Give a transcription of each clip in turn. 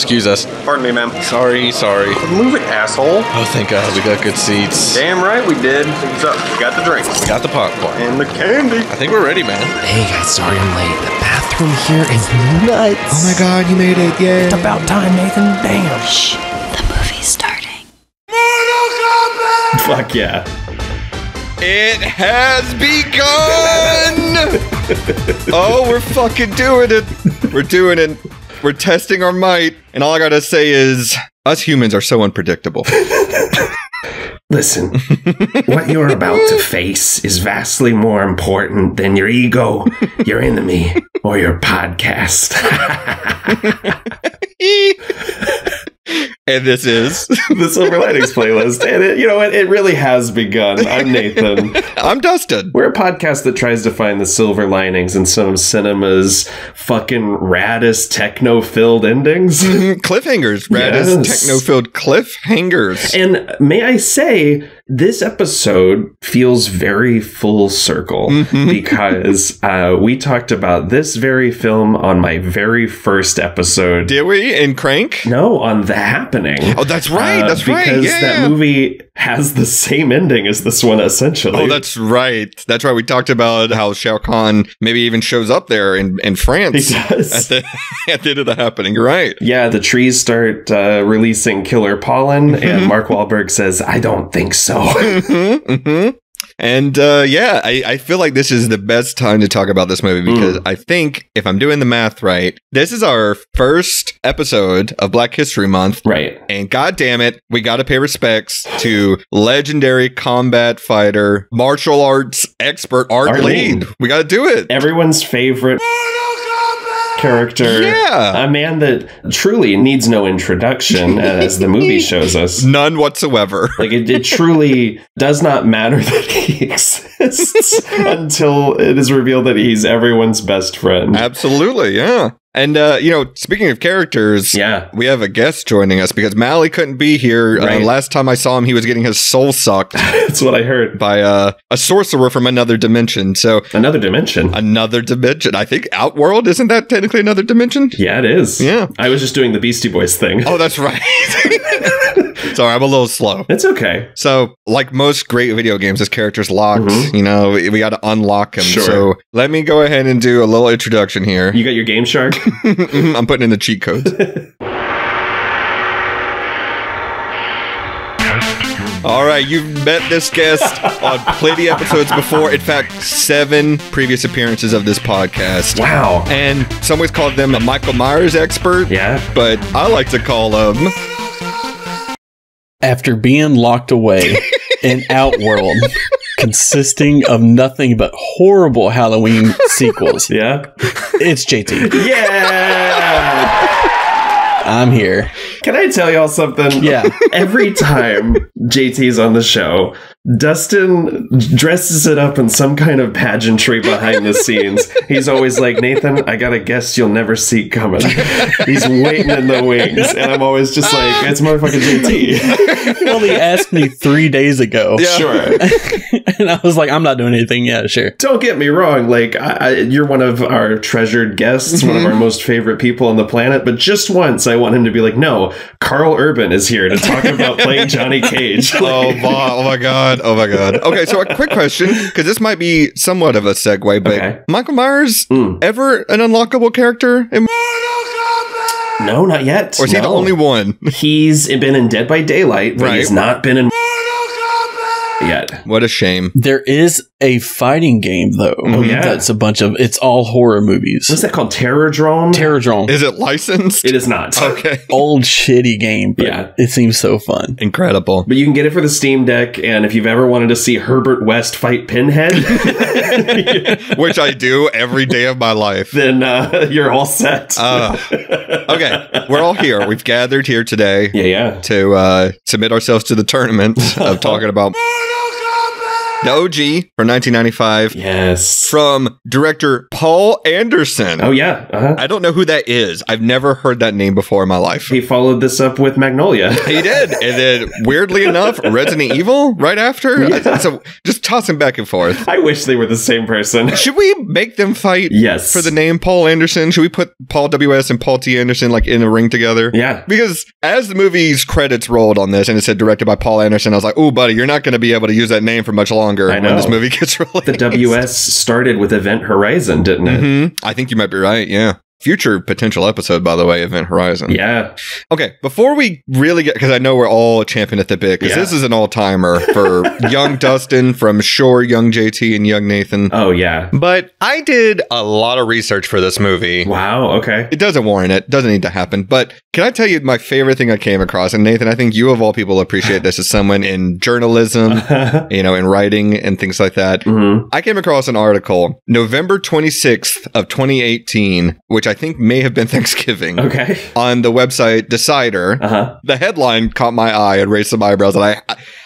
Excuse us. Pardon me, ma'am. Sorry, sorry. Move it, asshole. Oh, thank God, we got good seats. Damn right we did. So, we got the drinks. We got the popcorn. And the candy. I think we're ready, man. Hey guys, sorry I'm late. The bathroom here is nuts. Oh my God, you made it! Yay! It's about time, Nathan. Damn. Shh, the movie's starting. Fuck yeah. It has begun! oh, we're fucking doing it. We're doing it. We're testing our might. And all I gotta say is, us humans are so unpredictable. Listen, what you're about to face is vastly more important than your ego, your enemy, or your podcast. and this is. the Silver Linings playlist. And it, you know what? It really has begun. I'm Nathan. I'm Dustin. We're a podcast that tries to find the silver linings in some cinema's fucking raddest techno filled endings. Cliffhangers, raddest Yes. techno filled cliffhangers. And may I say, this episode feels very full circle Mhm. because uh, we talked about this very film on my very first episode. Did we in Crank? no, on The Happening. Oh, that's right. Uh, that's right. Because Yeah. that movie has the same ending as this one, essentially. Oh, that's right. That's right. We talked about how Shao Kahn maybe even shows up there in, in France He does. at the, at the end of the happening. Right. Yeah, the trees start uh, releasing killer pollen, Mm-hmm. and Mark Wahlberg says, I don't think so. hmm hmm And uh, yeah, I, I feel like this is the best time to talk about this movie because Mm. I think, if I'm doing the math right, this is our first episode of Black History Month. right. And god damn it, we got to pay respects to legendary combat fighter, martial arts expert Art Arlene. Lead. We got to do it. Everyone's favorite character. Yeah. A man that truly needs no introduction, uh, as the movie shows us. None whatsoever. Like, it, it truly does not matter that he exists until it is revealed that he's everyone's best friend. Absolutely, yeah. And uh, you know, speaking of characters, Yeah. we have a guest joining us because Mally couldn't be here. Right. Uh, last time I saw him, he was getting his soul sucked That's what I heard. by uh, a sorcerer from another dimension. So Another dimension. another dimension. I think Outworld isn't that technically another dimension? Yeah, it is. Yeah. I was just doing the Beastie Boys thing. Oh, that's right. Sorry, I'm a little slow. It's okay. So, like most great video games, this character's locked. Mhm. You know, we, we got to unlock him. Sure. So, let me go ahead and do a little introduction here. You got your Game Shark? Mm-hmm. I'm putting in the cheat codes. All right, you've met this guest on plenty episodes before. In fact, seven previous appearances of this podcast. wow. And some always call them a Michael Myers expert, Yeah. but I like to call him. after being locked away in Outworld, consisting of nothing but horrible Halloween sequels. Yeah. It's JT. Yeah. I'm here. Can I tell y'all something? Yeah. Every time JT's on the show, Dustin dresses it up in some kind of pageantry behind the scenes. He's always like, Nathan, I got a guest you'll never see coming. He's waiting in the wings. And I'm always just like, ah. it's motherfucking JT. Well, he asked me three days ago, Yeah. Sure. and I was like, I'm not doing anything. Yeah, sure. Don't get me wrong. Like, I, I, you're one of our treasured guests, one of our mm-hmm. most favorite people on the planet. But just once, I want him to be like, no, Karl Urban is here to talk about playing Johnny Cage. Oh my, oh my god! Oh my god! Okay, so a quick question because this might be somewhat of a segue, but Okay. Michael Myers Mm. ever an unlockable character, in, No, not yet. or is he the only one? He's been in Dead by Daylight, but Right. he's not been in yet. What a shame! There is a fighting game though. Oh, yeah. that's a bunch of. It's all horror movies. What's that called? Terrordrome? Terror Drone. Is it licensed? It is not. Okay, Old shitty game, but Yeah. it seems so fun. incredible. But you can get it for the Steam Deck, and if you've ever wanted to see Herbert West fight Pinhead, Which I do every day of my life. then uh, you're all set. Uh, okay, we're all here. We've gathered here today yeah, yeah. to uh, submit ourselves to the tournament of talking about the OG from 1995 Yes. from director Paul Anderson. oh, yeah. Uh-huh. I don't know who that is. I've never heard that name before in my life. He followed this up with Magnolia. He did, and then weirdly enough, Resident Evil right after. Yeah. So just tossing back and forth. I wish they were the same person. Should we make them fight Yes. for the name Paul Anderson? Should we put Paul W.S. and Paul T. Anderson like in a ring together? Yeah. Because as the movie's credits rolled on this and it said directed by Paul Anderson, I was like, "Oh, buddy, you're not going to be able to use that name for much longer I when know. this movie gets released." The WS started with Event Horizon, didn't it? Mhm. I think you might be right. Yeah. Future potential episode, by the way, Event Horizon. Yeah. Okay, before we really get, because I know we're all champion at the bit, because Yeah. this is an all timer for young Dustin from Shore, young JT, and young Nathan. Oh, yeah. But I did a lot of research for this movie. Wow. Okay. It doesn't warrant it. Doesn't need to happen. But can I tell you my favorite thing I came across? And Nathan, I think you of all people appreciate this as someone in journalism, you know, in writing and things like that. hmm I came across an article November 26th of 2018, which I think may have been Thanksgiving, Okay. on the website Decider. Uh huh. The headline caught my eye and raised some eyebrows, and I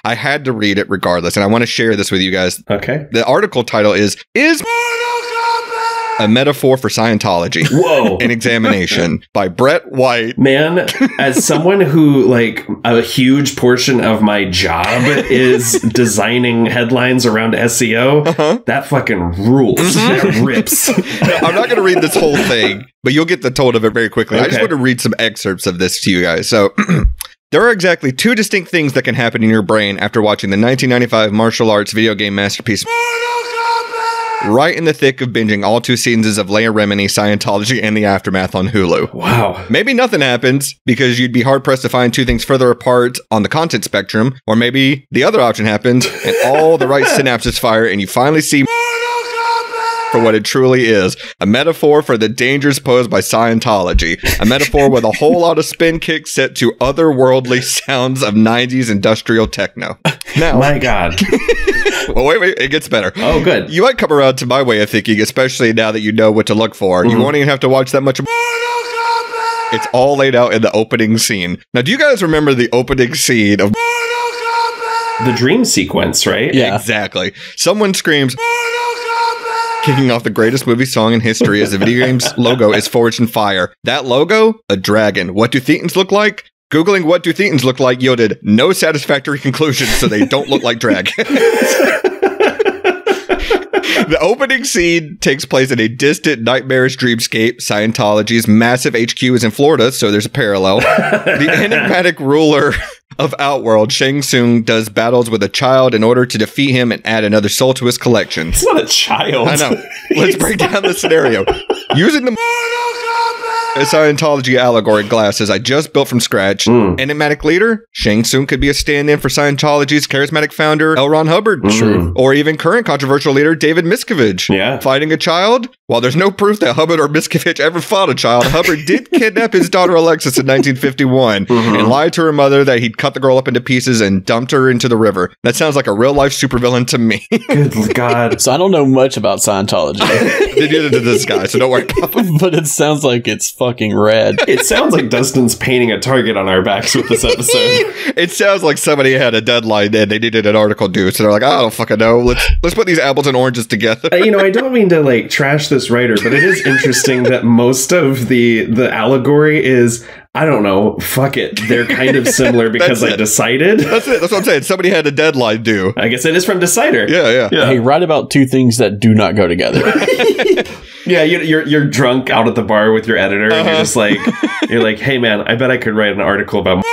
I had to read it regardless. And I want to share this with you guys. Okay. The article title is Is a metaphor for Scientology? Whoa. An examination by Brett White. Man, as someone who like a huge portion of my job is designing headlines around SEO, Uh-huh. that fucking rules. Mm-hmm. That rips. I'm not going to read this whole thing, but you'll get the tone of it very quickly. I just want to read some excerpts of this to you guys. So, there are exactly two distinct things that can happen in your brain after watching the 1995 martial arts video game masterpiece. Right in the thick of binging all two seasons of Leah Remini, Scientology, and the Aftermath on Hulu. Wow. Maybe nothing happens because you'd be hard pressed to find two things further apart on the content spectrum, or maybe the other option happens and all the right synapses fire and you finally see for what it truly is a metaphor for the dangers posed by Scientology, a metaphor with a whole lot of spin kicks set to otherworldly sounds of 90s industrial techno. Now, My God. well, wait, wait, it gets better. Oh, good. You might come around to my way of thinking, especially now that you know what to look for. You mm-hmm. won't even have to watch that much. It's all laid out in the opening scene. Now, do you guys remember the opening scene of The dream sequence, right? Yeah. exactly? Someone screams, kicking off the greatest movie song in history as the video game's logo is forged in fire. That logo, a dragon. What do Thetans look like? Googling what do Thetans look like yielded no satisfactory conclusions, so they don't look like dragons. The opening scene takes place in a distant, nightmarish dreamscape. Scientology's massive HQ is in Florida, so there's a parallel. the enigmatic ruler of Outworld, Shang Tsung, does battles with a child in order to defeat him and add another soul to his collection. It's not a child. I know. Let's break down the scenario. Using the a Scientology allegory glasses I just built from scratch. Hmm. Enigmatic leader, Shang Tsung could be a stand in for Scientology's charismatic founder, L. Ron Hubbard. Hmm. True. Or even current controversial leader, David Miscavige. Yeah. Fighting a child? While there's no proof that Hubbard or Miscavige ever fought a child, Hubbard did kidnap his daughter Alexis in 1951 mm-hmm. and lied to her mother that he'd cut the girl up into pieces and dumped her into the river. That sounds like a real life supervillain to me. Good God. So I don't know much about Scientology, they did it to this guy, so don't worry about it. but it sounds like it's fucking rad. It sounds like Dustin's painting a target on our backs with this episode. It sounds like somebody had a deadline and they needed an article due, so they're like, I don't fucking know. Let's let's put these apples and oranges together. Uh, you know, I don't mean to like trash this writer, but it is interesting that most of the the allegory is I don't know, fuck it. They're kind of similar because I it. decided. That's it. That's what I'm saying. Somebody had a deadline due. I guess it is from Decider. Yeah, yeah. Yeah. Hey, write about two things that do not go together. Yeah, you- you're you're drunk out at the bar with your editor, and Uh-huh. you're just like, you're like, hey man, I bet I could write an article about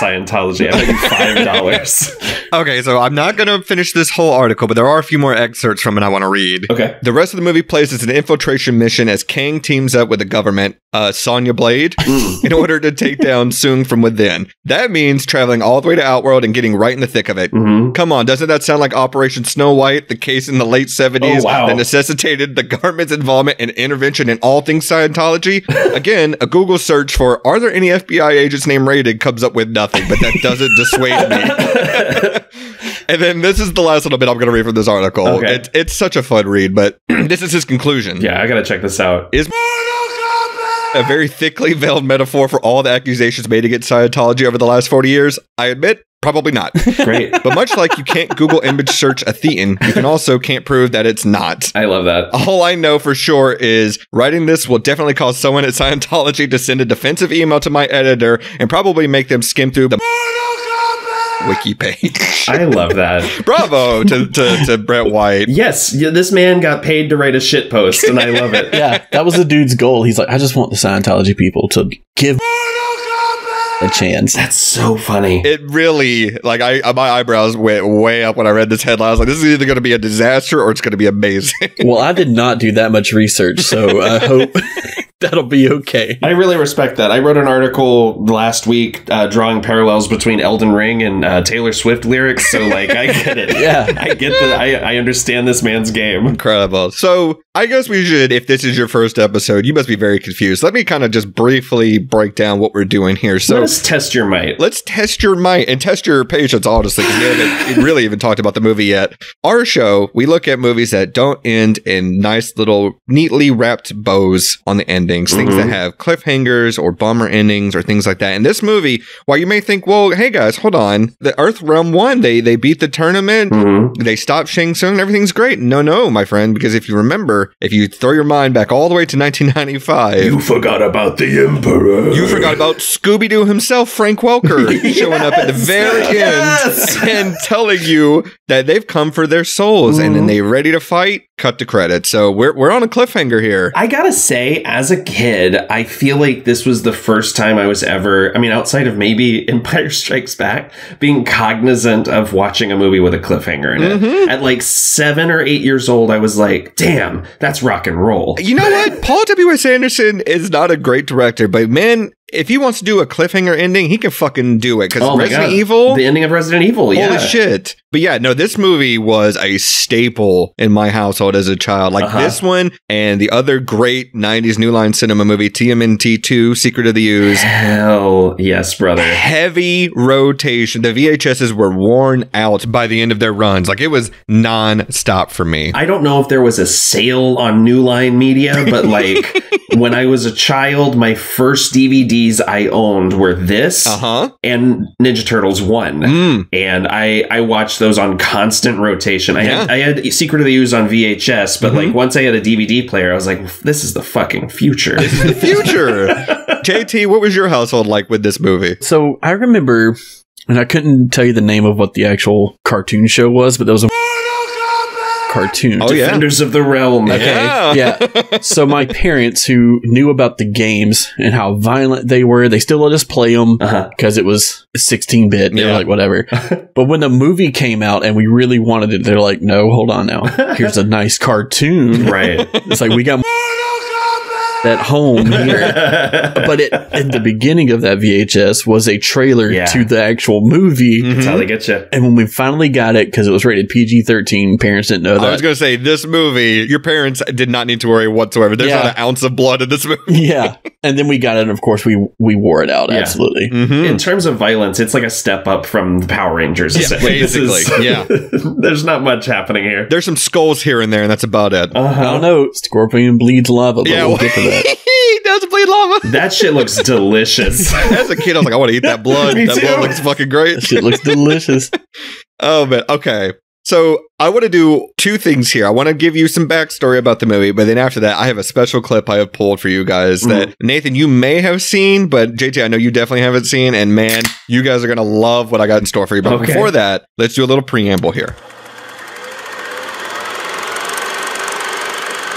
Scientology. I bet you five dollars. Okay, so I'm not going to finish this whole article, but there are a few more excerpts from it I want to read. Okay. The rest of the movie plays as an infiltration mission as Kang teams up with the government, uh, Sonya Blade, in order to take down Sung from within. That means traveling all the way to Outworld and getting right in the thick of it. hmm Come on, doesn't that sound like Operation Snow White, the case in the late 70s Oh, wow. that necessitated the government's involvement and intervention in all things Scientology? Again, a Google search for are there any FBI agents named Rated comes up with nothing, but that doesn't dissuade me. and then this is the last little bit I'm going to read from this article. Okay. It, it's such a fun read, but this is his conclusion. Yeah, I gotta check this out. Is a very thickly veiled metaphor for all the accusations made against Scientology over the last 40 years? I admit, probably not. Great. But much like you can't Google image search a Thetan, you can also can't prove that it's not. I love that. All I know for sure is writing this will definitely cause someone at Scientology to send a defensive email to my editor and probably make them skim through the wiki page. I love that. Bravo to, to, to Brett White. Yes, yeah, this man got paid to write a shit post, and I love it. Yeah, that was the dude's goal. He's like, I just want the Scientology people to give oh, a chance. That's so funny. It really, like, I my eyebrows went way up when I read this headline. I was like, this is either going to be a disaster or it's going to be amazing. Well, I did not do that much research, so I hope that'll be okay. I really respect that. I wrote an article last week uh, drawing parallels between Elden Ring and uh, Taylor Swift lyrics. So, like, I get it. Yeah. I get that. I, I understand this man's game. Incredible. So, I guess we should, if this is your first episode, you must be very confused. Let me kind of just briefly break down what we're doing here. So, Let us test your might. let's test your might and test your patience, honestly, because we haven't really even talked about the movie yet. Our show, we look at movies that don't end in nice little, neatly wrapped bows on the endings, things that have cliffhangers or bummer endings or things like that. In this movie, while you may think, well, hey guys, hold on, the Earth Realm won. They they beat the tournament. Mhm. They stopped Shang Tsung. Everything's great. No, no, my friend, because if you remember, if you throw your mind back all the way to 1995. you forgot about the Emperor. You forgot about Scooby Doo himself, Frank Welker, showing up at the very Yes! end and telling you that they've come for their souls and then mm-hmm. they're ready to fight. Cut to credit. So we're we're on a cliffhanger here. I gotta say, as a kid, I feel like this was the first time I was ever, I mean, outside of maybe Empire Strikes Back, being cognizant of watching a movie with a cliffhanger in it. Mm-hmm. At like seven or eight years old, I was like, damn, that's rock and roll. You know what? Paul W. S. Anderson is not a great director, but man, if he wants to do a cliffhanger ending, he can fucking do it. Because Oh Resident Evil, The ending of Resident Evil, yeah. Holy shit. But yeah, no, this movie was a staple in my household as a child. Like Uh-huh. this one and the other great 90s New Line Cinema movie, TMNT 2, Secret of the Ooze. Hell yes, brother. Heavy rotation. The VHSs were worn out by the end of their runs. Like it was non stop for me. I don't know if there was a sale on New Line Media, but like when I was a child, my first DVDs I owned were this Uh huh. and Ninja Turtles 1. Mm. and I I watched those on constant rotation. I had Yeah. Mm-hmm. I had Secret of the Ooze on VHS, but like once I had a DVD player, I was like, this is the fucking future. The future. JT, what was your household like with this movie? So I remember, and I couldn't tell you the name of what the actual cartoon show was, but there was a cartoon. Oh, yeah. Defenders of the Realm. Okay. Yeah. Yeah. So my parents, who knew about the games and how violent they were, they still let us play them Uh-huh. because it was 16 bit. They were like, whatever. but when the movie came out and we really wanted it, they're like, no, hold on now. Here's a nice cartoon. Right. It's like we got at home here. But it, in the beginning of that VHS was a trailer Yeah. to the actual movie. That's how they get you. And when we finally got it, because it was rated PG 13, parents didn't know that. I was going to say, this movie, your parents did not need to worry whatsoever. There's Yeah. not an ounce of blood in this movie. yeah. And then we got it, and of course, we we wore it out. Yeah. Absolutely. Mm-hmm. In terms of violence, it's like a step up from the Power Rangers. Yeah, essentially. This basically, yeah. there's not much happening here. There's some skulls here and there, and that's about it. I Uh-huh. don't know. Scorpion bleeds lava, but yeah, we'll get to that. he does bleed lava. That shit looks delicious. As a kid, I was like, I want to eat that blood. Me that too. blood looks fucking great. That shit looks delicious. Oh man, okay. So I want to do two things here. I want to give you some backstory about the movie, but then after that, I have a special clip I have pulled for you guys mm-hmm. that Nathan, you may have seen, but JT, I know you definitely haven't seen. And man, you guys are gonna love what I got in store for you. But Okay. before that, let's do a little preamble here.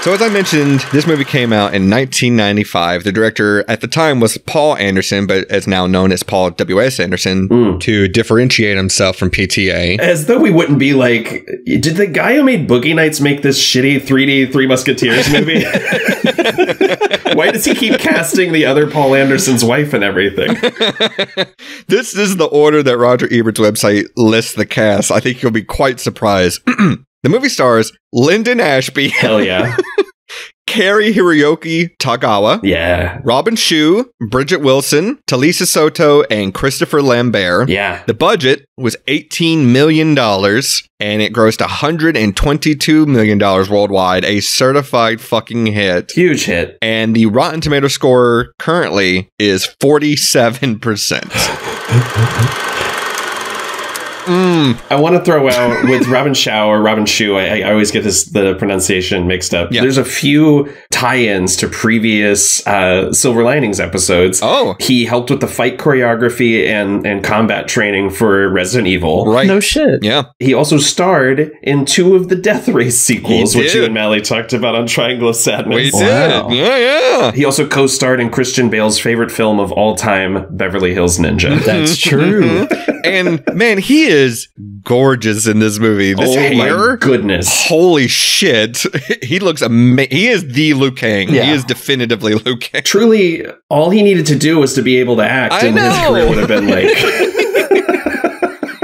So, as I mentioned, this movie came out in 1995. The director at the time was Paul Anderson, but is now known as Paul W.S. Anderson Mm. to differentiate himself from PTA. As though we wouldn't be like, did the guy who made Boogie Nights make this shitty 3D Three Musketeers movie? Why does he keep casting the other Paul Anderson's wife and everything? this is the order that Roger Ebert's website lists the cast. I think you'll be quite surprised. the movie stars Linden Ashby, Hell yeah. Cary Hiroyuki Tagawa, Yeah. Robin Shou, Bridgette Wilson, Talisa Soto, and Christopher Lambert. Yeah. The budget was $18 million and it grossed $122 million worldwide, a certified fucking hit. Huge hit. And the Rotten Tomato score currently is 47%. I want to throw out with Robin Shaw or Robin Shou. I, I always get this the pronunciation mixed up. Yeah. There's a few tie-ins to previous uh, Silver Linings episodes. Oh. he helped with the fight choreography and and combat training for Resident Evil. Right. No shit. Yeah. He also starred in two of the Death Race sequels, which you and Mally talked about on Triangle of Sadness. We Wow. did. Yeah, yeah. He also co-starred in Christian Bale's favorite film of all time, Beverly Hills Ninja. That's true. and man, he is gorgeous in this movie. This oh my hair. goodness. Holy shit. He looks amazing. He is the Liu Kang. Yeah. He is definitively Liu Kang. Truly, all he needed to do was to be able to act, I and his know. career would have been like.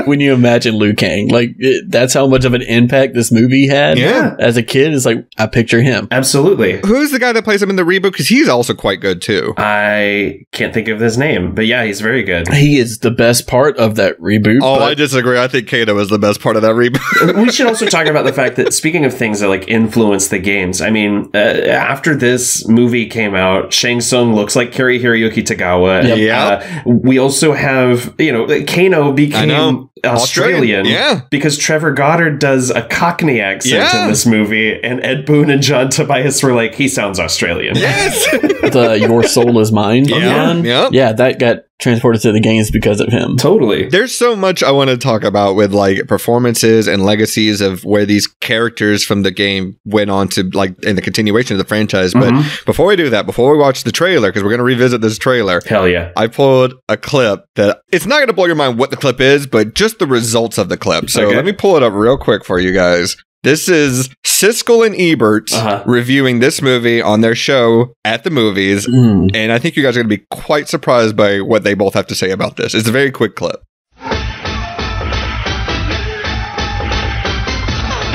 when you imagine Liu Kang, like it, that's how much of an impact this movie had. Yeah. As a kid, it's like I picture him. Absolutely. Who's the guy that plays him in the reboot? Because he's also quite good too. I can't think of his name, but yeah, he's very good. He is the best part of that reboot. Oh, but I disagree. I think Kano is the best part of that reboot. we should also talk about the fact that speaking of things that like influence the games, I mean, uh, after this movie came out, Shang Tsung looks like Cary Hiroyuki Tagawa. Yep. Yeah. Uh, we also have, you know, Kano became know. Australian, Australian, yeah. because Trevor Goddard does a Cockney accent Yeah. in this movie, and Ed Boon and John Tobias were like, he sounds Australian. yes. the Your Soul Is Mine Yeah, one. yeah. Yeah, that got transported to the games because of him. Totally. There's so much I want to talk about with like performances and legacies of where these characters from the game went on to like in the continuation of the franchise. But Mhm. before we do that, before we watch the trailer, because we're going to revisit this trailer, Hell yeah. I pulled a clip that it's not going to blow your mind what the clip is, but just the results of the clip. So Okay. let me pull it up real quick for you guys. This is Siskel and Ebert Uh-huh. reviewing this movie on their show at the movies. Mm. And I think you guys are going to be quite surprised by what they both have to say about this. It's a very quick clip.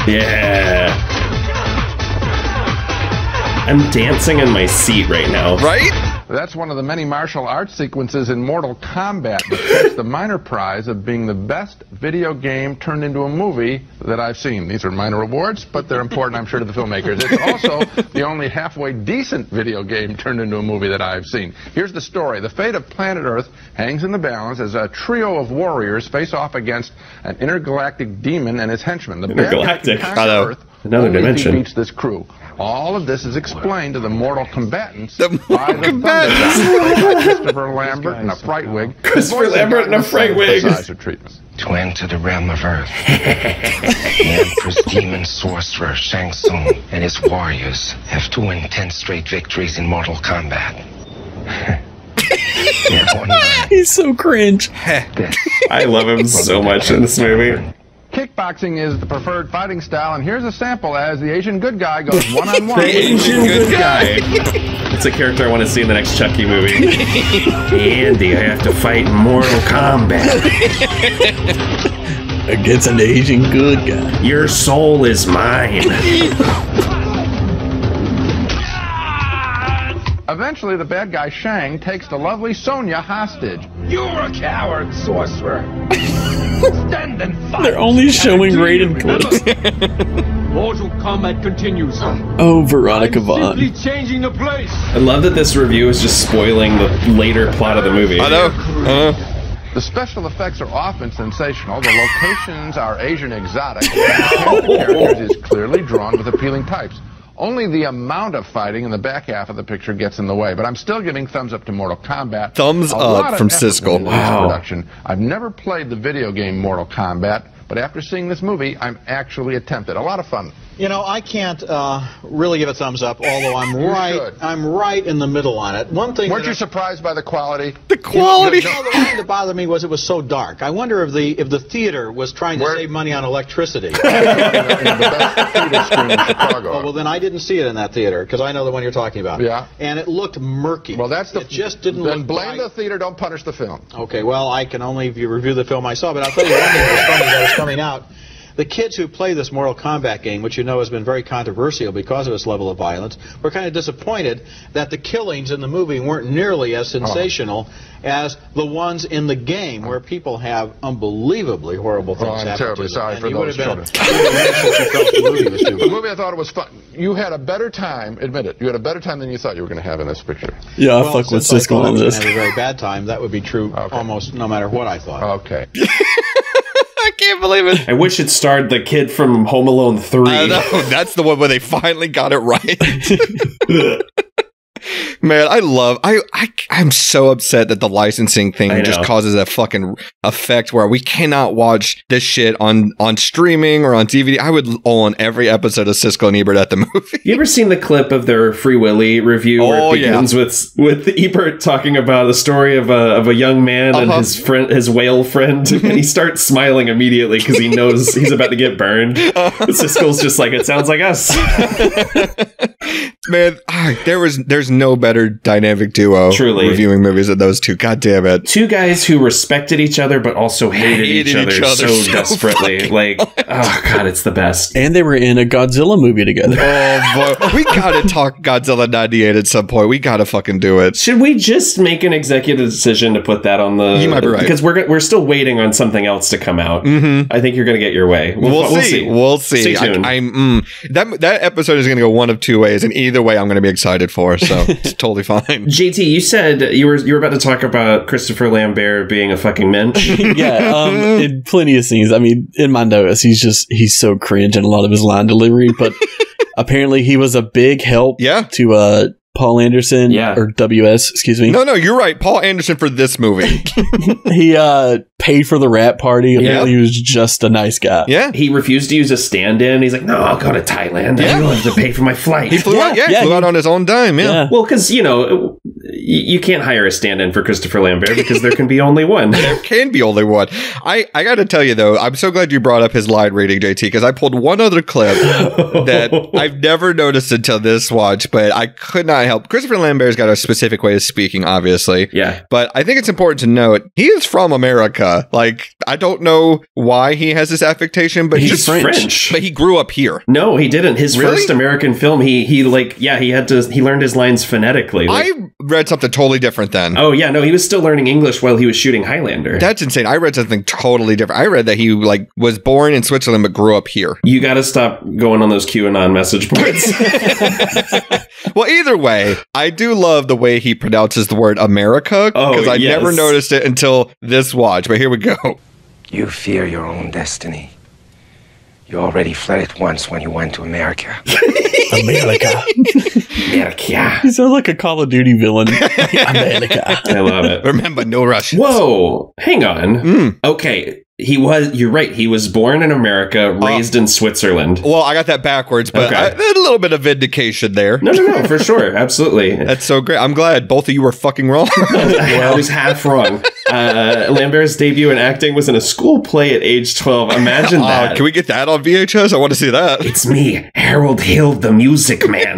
Yeah. I'm dancing in my seat right now. Right? That's one of the many martial arts sequences in Mortal Kombat that takes the minor prize of being the best video game turned into a movie that I've seen. These are minor awards, but they're important, I'm sure, to the filmmakers. It's also the only halfway decent video game turned into a movie that I've seen. Here's the story. The fate of planet Earth hangs in the balance as a trio of warriors face off against an intergalactic demon and his henchmen. The bad guy Intergalactic. conquer Hello. Earth Another only dimension. beats this crew. All of this is explained to the mortal combatants The by mortal the combatants. Thunder Christopher Lambert in a fright wig. Christopher Lambert in a fright wig. same size of treatment. To enter the realm of Earth, the Empress demon sorcerer Shang Tsung and his warriors have two intense straight victories in Mortal Kombat. They're one man. He's so cringe. I love him so much in this movie. Kickboxing is the preferred fighting style, and here's a sample as the Asian good guy goes one on one. The Asian good guy. It's a character I want to see in the next Chucky movie. Andy, I have to fight in Mortal Kombat. Against an Asian good guy. Your soul is mine. Eventually, the bad guy Shang takes the lovely Sonya hostage. You're a coward, sorcerer. Stand and fight. They're only showing rated clips. Mortal combat continues. Oh, Veronica Vaughn. Simply changing the place. I love that this review is just spoiling the later plot of the movie. I know. I know. The special effects are often sensational. The locations are Asian exotic. and the characters is clearly drawn with appealing types. Only the amount of fighting in the back half of the picture gets in the way. But I'm still giving thumbs up to Mortal Kombat. Thumbs A up from Siskel. went into this Wow. Production. I've never played the video game Mortal Kombat, but after seeing this movie, I'm actually tempted. A lot of fun. You know, I can't uh, really give a thumbs up, although I'm right. should. I'm right in the middle on it. One thing. Weren't you I- surprised by the quality? The quality. No, the one thing that bothered me was it was so dark. I wonder if the if the theater was trying to Where- save money on electricity. the best theater screen in Chicago. Oh, well, then I didn't see it in that theater because I know the one you're talking about. Yeah. And it looked murky. Well, that's the. It just didn't Then look blame bright. the theater. Don't punish the film. Okay, well, I can only view, review the film I saw, but I'll tell you one thing that was funny that was coming out. The kids who play this Mortal Kombat game, which you know has been very controversial because of its level of violence, were kind of disappointed that the killings in the movie weren't nearly as uh-huh. sensational as the ones in the game, where people have unbelievably horrible things Oh, I'm happen terribly to them. sorry And for those children. you would have been since you felt the movie The movie, I thought it was fun. You had a better time, admit it. You had a better time than you thought you were going to have in this picture. Yeah, I Well, fuck with since I Siskel thought I on this. gonna a very bad time. That would be true Okay. almost no matter what I thought. Okay. I can't believe it. I wish it starred the kid from Home Alone 3. I know that's the one where they finally got it right. Man, I love I I I'm so upset that the licensing thing just causes that fucking effect where we cannot watch this shit on on streaming or on DVD. I would own every episode of Siskel and Ebert at the movie. You ever seen the clip of their Free Willy review where Oh, it yeah. begins with with Ebert talking about the story of a of a young man and Uh-huh. his friend his whale friend and he starts smiling immediately because he knows he's about to get burned. Uh-huh. Siskel's just like it sounds like us. Man, ah, there was there's no better dynamic duo Truly. reviewing movies than those two. God damn it. Two guys who respected each other but also hated, Hated each, other each other so, so desperately. fucking Like oh god, it's the best. And they were in a Godzilla movie together. Oh boy. we gotta talk Godzilla 98 at some point. We gotta fucking do it. Should we just make an executive decision to put that on the? You might be right. because we're we're still waiting on something else to come out. Mm-hmm. I think you're going to get your way. We'll, see. We'll see. Stay tuned. I, am mm, that that episode is going to go one of two ways, and either way, I'm going to be excited for. So it's totally fine. JT, you said you were you were about to talk about Christopher Lambert being a fucking mensch. yeah, um, in plenty of scenes. I mean, in my notes, he's just he's so cringe in a lot of his line delivery. But apparently, he was a big help. Yeah. To uh, Paul Anderson. Yeah. Or WS. Excuse me. No, no, you're right. Paul Anderson for this movie. He uh paid for the rap party. Apparently, he was just a nice guy. Yeah. he refused to use a stand-in. He's like, "No, I'll go to Thailand. Yeah. I don't have to pay for my flight." He flew Yeah, out. Yeah, yeah, he flew he- out on his own dime. Yeah. Yeah. well, because you know y- you can't hire a stand-in for Christopher Lambert because there can be only one. There can be only one. I, I got to tell you though, I'm so glad you brought up his line reading, JT, because I pulled one other clip that I've never noticed until this watch, but I could not help. Christopher Lambert's got a specific way of speaking, obviously. yeah, But I think it's important to note he is from America. Like I don't know why he has this affectation, but he's just French. French. But he grew up here. No, he didn't. His Really? first American film, he he like yeah, he had to he learned his lines phonetically. Like, I read something totally different then. oh yeah, no, he was still learning English while he was shooting Highlander. That's insane. I read something totally different. I read that he like was born in Switzerland but grew up here. you got to stop going on those QAnon message boards. Well, either way, I do love the way he pronounces the word America Oh, because I yes. never noticed it until this watch. But here we go. You fear your own destiny. You already fled it once when you went to America. America. America. he sounds like a Call of Duty villain. America. I love it. Remember, no Russians. Whoa, hang on. Mm. Okay, he was. You're right. He was born in America, raised in Switzerland. Well, I got that backwards, but Okay. I, a little bit of vindication there. No, no, no, for sure, absolutely. That's so great. I'm glad both of you were fucking wrong. I was half wrong. Uh, Lambert's debut in acting was in a school play at age 12. Imagine Uh, that. can we get that on VHS? I want to see that. it's me, Harold Hill, the music man.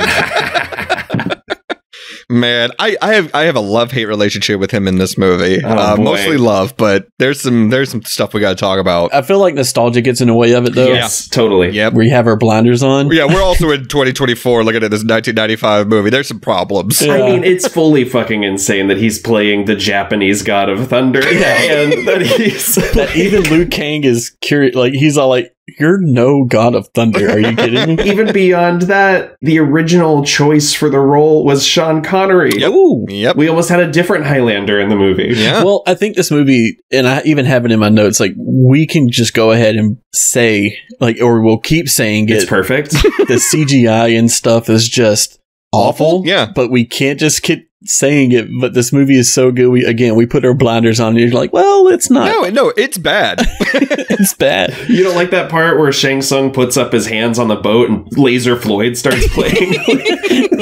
Man, I, I have I have a love hate relationship with him in this movie. Oh, uh, mostly love, but there's some there's some stuff we got to talk about. I feel like nostalgia gets in the way of it, though. yes, totally. Yep. We have our blinders on. Yeah, we're also in 2024 looking at this 1995 movie. There's some problems. Yeah. I mean, it's fully fucking insane that he's playing the Japanese god of thunder, yeah. and that he's That even Liu Kang is curious. Like he's all like, "You're no god of thunder. Are you kidding me?" even beyond that. The original choice for the role was Sean Connery. Yep. Ooh. Yep. We almost had a different Highlander in the movie. Yeah. Well, I think this movie, and I even have it in my notes, like we can just go ahead and say, like, or we'll keep saying It's perfect. the CGI and stuff is just awful. Yeah. But we can't just keep saying it. But this movie is so good. We again, we put our blinders on. And you're like, well, it's not. No, no, it's bad. it's bad. You don't like that part where Shang Tsung puts up his hands on the boat and Laser Floyd starts playing?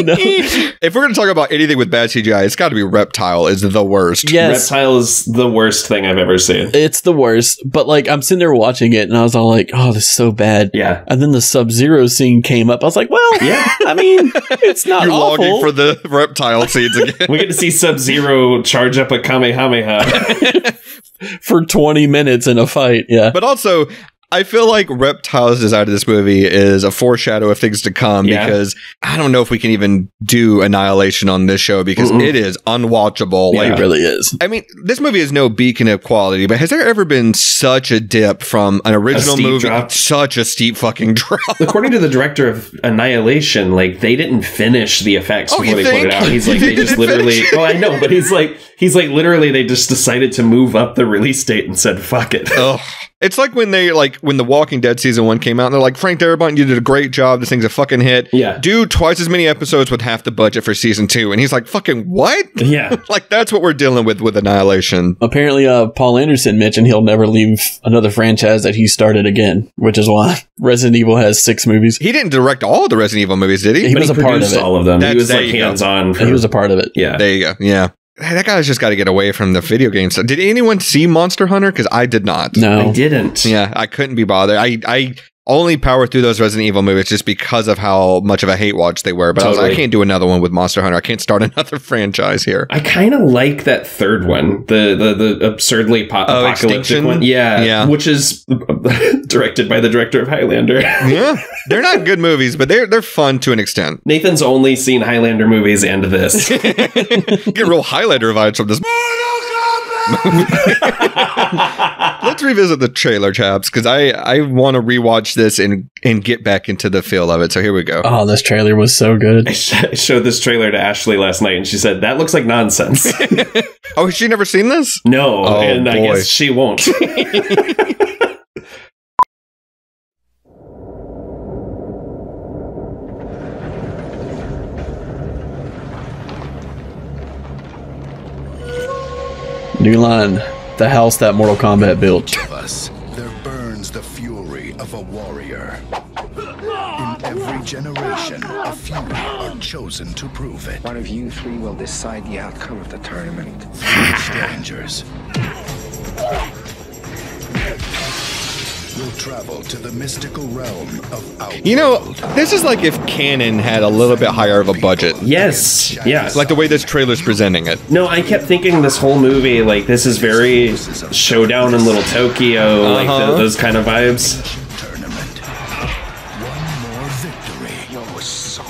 no. if we're going to talk about anything with bad CGI, it's got to be Reptile is the worst. Yes. Reptile is the worst thing I've ever seen. It's the worst, but like I'm sitting there watching it, and I was all like, "Oh, this is so bad." Yeah. And then the Sub Zero scene came up. I was like, "Well, Yeah. I mean, it's not You're awful." logging for the Reptile scenes again. We get to see Sub Zero charge up a Kamehameha. for 20 minutes in a fight. Yeah. But also, I feel like Reptile's design of this movie is a foreshadow of things to come Yeah. because I don't know if we can even do Annihilation on this show because it is unwatchable. Yeah. Like, it really is. I mean, this movie is no beacon of quality, but has there ever been such a dip from an original movie? drop. Such a steep fucking drop. According to the director of Annihilation, like they didn't finish the effects Oh, before they put it out. He's like they they just literally. Oh, I know, but he's like he's like literally they just decided to move up the release date and said fuck it. Ugh. It's like when they like when the Walking Dead season one came out, and they're like, Frank Darabont, you did a great job. This thing's a fucking hit. Yeah. Do twice as many episodes with half the budget for season two. And he's like, fucking what? Yeah. like that's what we're dealing with with Annihilation. Apparently, uh, Paul Anderson mentioned he'll never leave another franchise that he started again, which is why Resident Evil has six movies. He didn't direct all the Resident Evil movies, did he? He But was he a part of it. all of them. That's- he was like hands on. He was a part of it. Yeah. There you go. Yeah. Hey, that guy's just got to get away from the video game stuff. Did anyone see Monster Hunter? Because I did not. No, I didn't. Yeah, I couldn't be bothered. I I only power through those Resident Evil movies just because of how much of a hate watch they were. But I was like, I can't do another one with Monster Hunter. I can't start another franchise here. I kind of like that third one, the the, the absurdly po- Oh, apocalyptic Extinction? one. Yeah, Yeah. which is directed by the director of Highlander. yeah, they're not good movies, but they're they're fun to an extent. Nathan's only seen Highlander movies and this. Get real Highlander vibes from this. Let's revisit the trailer, chaps, because I I want to rewatch this and and get back into the feel of it. So here we go. Oh, this trailer was so good. I sh- showed this trailer to Ashley last night, and she said that looks like nonsense. Oh, has she never seen this? no, Oh, and I guess she won't. New line. The house that Mortal Kombat built. of us, there burns the fury of a warrior. In every generation, a few are chosen to prove it. One of you three will decide the outcome of the tournament. Strangers will travel to the mystical realm of Outworld. You know, this is like if Cannon had a little bit higher of a budget. yes, yes. Like the way this trailer's presenting it. no, I kept thinking this whole movie, like this is very showdown in Little Tokyo, like Uh-huh. th- those kind of vibes. tournament. One more victory. Your soul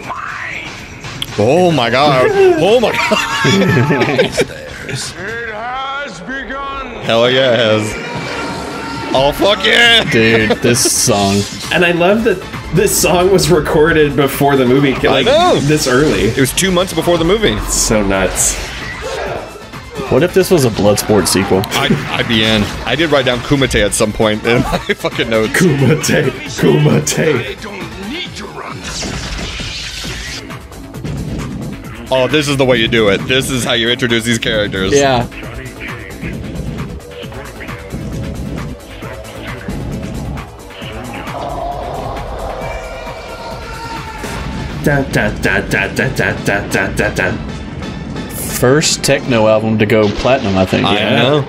mine. Oh my god. Oh my god. It has begun. Hell yeah, it has. Oh fuck yeah. Dude, this song. And I love that this song was recorded before the movie, like know. this early. It was two months before the movie. So nuts. What if this was a Bloodsport sequel? I'd, I'd be in. I did write down Kumite at some point in my fucking notes. Kumite, Kumite. I don't need to run. Oh, this is the way you do it. This is how you introduce these characters. Yeah. Da, da, da, da, da, da, da, da, da, da. First techno album to go platinum, I think. I know.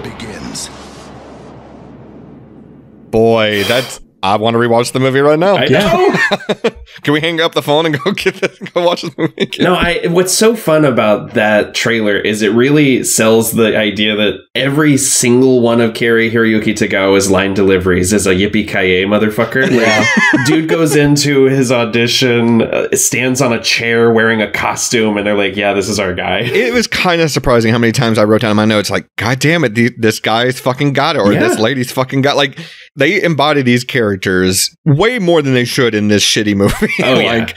Boy, that's. I want to rewatch the movie right now. I know. Can we hang up the phone and go get this, go watch the movie? again? No, I. What's so fun about that trailer is it really sells the idea that every single one of Cary Hiroyuki Tagawa's line deliveries is a yippee ki motherfucker. Yeah. Dude goes into his audition, uh, stands on a chair wearing a costume, and they're like, "Yeah, this is our guy." It was kind of surprising how many times I wrote down in my notes, like, God damn it, the, this guy's fucking got it, or Yeah. this lady's fucking got Like, they embody these characters way more than they should in this shitty movie. Oh, yeah.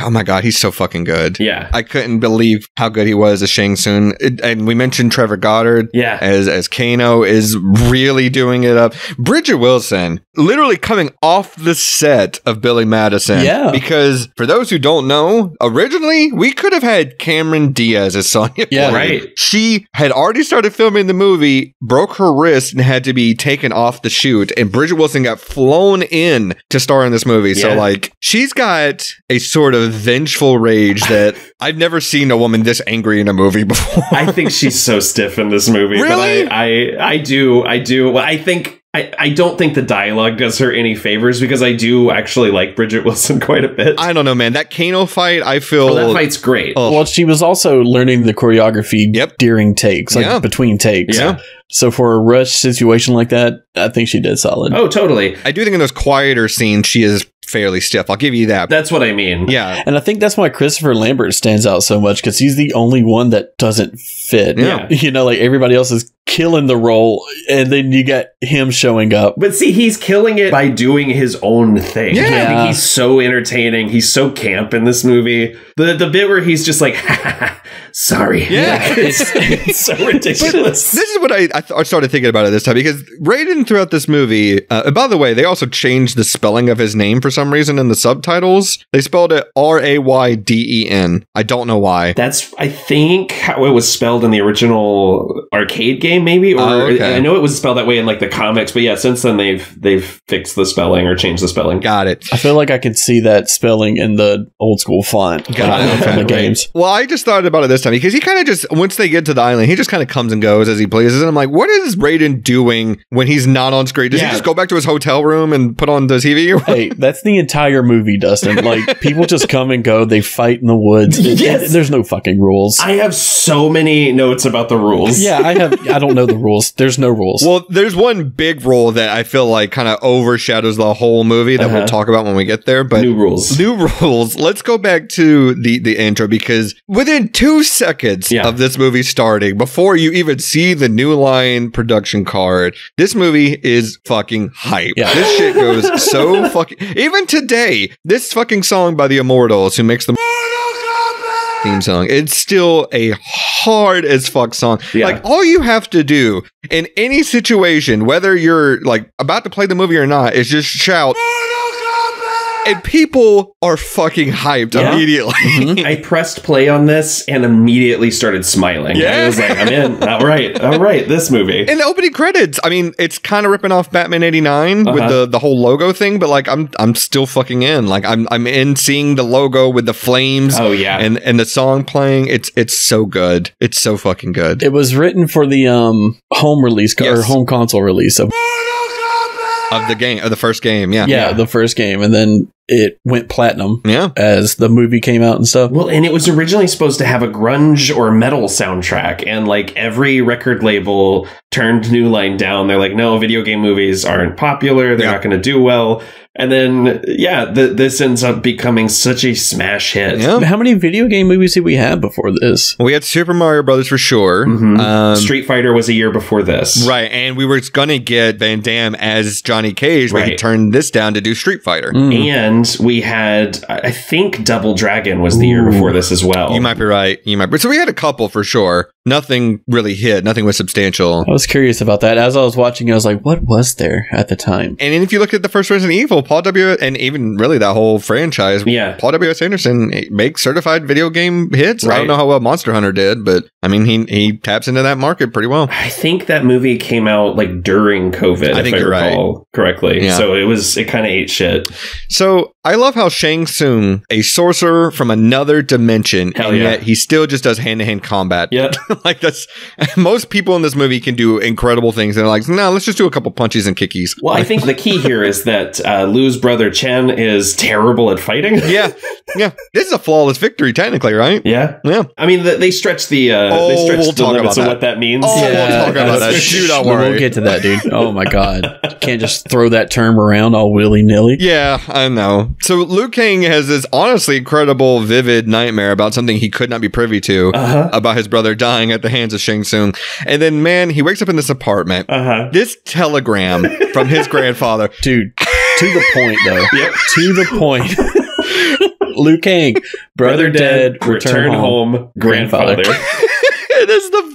oh my God, he's so fucking good. Yeah. I couldn't believe how good he was as Shang Tsung. It- and we mentioned Trevor Goddard. Yeah. As, as Kano is really doing it up. Bridgette Wilson, literally coming off the set of Billy Madison. Yeah. Because for those who don't know, originally we could have had Cameron Diaz as Sonya. Yeah. Blade. Right. She had already started filming the movie, broke her wrist, and had to be taken off the shoot. And Bridgette Wilson got flown in to star in this movie. So, like, she's got a sort of vengeful rage that I've never seen a woman this angry in a movie before. I think she's so stiff in this movie, Really? but I, I, I do, I do. Well, I think. I, I don't think the dialogue does her any favors because I do actually like Bridgette Wilson quite a bit. I don't know, man. That Kano fight, I feel. oh, that fight's great. Oh. Well, she was also learning the choreography Yep. during takes, like Yeah. between takes. Yeah. So for a rush situation like that, I think she did solid. Oh, totally. I do think in those quieter scenes, she is fairly stiff. I'll give you that. That's what I mean. yeah. And I think that's why Christopher Lambert stands out so much because he's the only one that doesn't fit. Yeah. You know, like everybody else is killing the role, and then you got him showing up. But see, he's killing it by doing his own thing. Yeah. I think he's so entertaining. He's so camp in this movie. The the bit where he's just like, sorry. Yeah. it's, it's so ridiculous. This is what I, I, th- I started thinking about it this time because Raiden throughout this movie, uh, and by the way, they also changed the spelling of his name for some reason in the subtitles. They spelled it R A Y D E N. I don't know why. That's I think how it was spelled in the original arcade game, maybe. Or Oh, okay. I know it was spelled that way in like the comics, but yeah, since then they've they've fixed the spelling or changed the spelling. Got it. I feel like I can see that spelling in the old school font Got it. from the games. Well, I just thought about it this time because he kind of just once they get to the island, he just kind of comes and goes as he pleases, and I'm like, what is Raiden doing when he's not on screen? Does Yeah. he just go back to his hotel room and put on the TV? Hey, that's the entire movie, Dustin. Like people just come and go. They fight in the woods. It- Yes. there's no fucking rules. I have so many notes about the rules. yeah, I have. I don't know the rules. There's no rules. Well, there's one big rule that I feel like kind of overshadows the whole movie that we'll Uh-huh. talk about when we get there. But New rules. New rules. Let's go back to the the intro because within two seconds Yeah. of this movie starting, before you even see the new line production card, this movie is fucking hype. Yeah. This shit goes so fucking. Even today, this fucking song by the Immortals, who makes the theme song. It's still a hard as fuck song. Yeah. Like all you have to do in any situation, whether you're like about to play the movie or not, is just shout. And people are fucking hyped Yeah. immediately. I pressed play on this and immediately started smiling. Yeah. I was like, I'm in. All right. All right. This movie. In the opening credits, I mean, it's kind of ripping off Batman '89 with Uh-huh. the the whole logo thing, but like, I'm I'm still fucking in. Like, I'm I'm in seeing the logo with the flames. Oh, yeah. and and the song playing. It's it's so good. It's so fucking good. it was written for the um home release co- or home console release of of the game, of the first game, yeah, yeah, the first game, and then it went platinum yeah. as the movie came out and stuff. Well, and it was originally supposed to have a grunge or metal soundtrack, and like every record label turned New Line down. They're like, no, video game movies aren't popular. They're Yeah. not going to do well. And then, yeah, th- this ends up becoming such a smash hit. Yeah. How many video game movies did we have before this? We had Super Mario Brothers for sure. Mhm. Um, Street Fighter was a year before this. Right, and we were gonna get Van Damme as Johnny Cage, but he turned this down to do Street Fighter. Mm. And we had, I I think, Double Dragon was the year before this as well. You might be right. You might be. So we had a couple for sure. Nothing really hit. Nothing was substantial. I was curious about that. As I was watching, I was like, what was there at the time? And if you look at the first Resident Evil, Paul W. and even really that whole franchise, Yeah. Paul W. S. Anderson eh, makes certified video game hits. I don't know how well Monster Hunter did, but I mean, he he taps into that market pretty well. I think that movie came out like during COVID, I if think I you're right. correctly. Yeah. So it was, it kind of ate shit. So I love how Shang Tsung, a sorcerer from another dimension, Hell and yeah. yet he still just does hand to hand combat. Yep. like that's most people in this movie can do incredible things. They're like, no, let's just do a couple punches and kickies. Well, I think the key here is that uh, Lou's brother Chen is terrible at fighting. yeah, yeah. This is a flawless victory, technically, right? Yeah. Yeah. I mean, th- they stretch the uh, Oh, they stretch we'll the talk limits about of that. what that means. Oh, we'll talk about that. Shoot, don't worry. We'll get to that, dude. Oh my god, can't just throw that term around all willy nilly. Yeah, I know. So Liu Kang has this honestly incredible, vivid nightmare about something he could not be privy to Uh-huh. about his brother dying at the hands of Shang Tsung. And then, man, he wakes up in this apartment. Uh-huh. This telegram from his grandfather. dude. To the point, though. Yep. To the point. Liu Kang, brother, dead, return, home, grandfather. it is the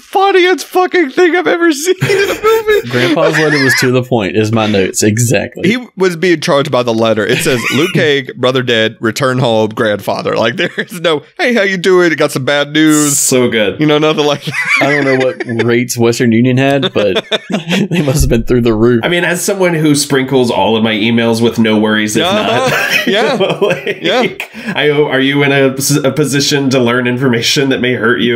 funniest fucking thing I've ever seen in a movie. Grandpa's letter was to the point. Is my notes exactly? He was being charged by the letter. It says Luke Cage, brother dead, return home, grandfather. Like there's no, hey, how you doing? Got some bad news. So good. You know, nothing like I don't know what rates Western Union had, but they must have been through the roof. I mean, as someone who sprinkles all of my emails with no worries if Uh-huh. not, Yeah. like, Yeah. I are you in a, a position to learn information that may hurt you?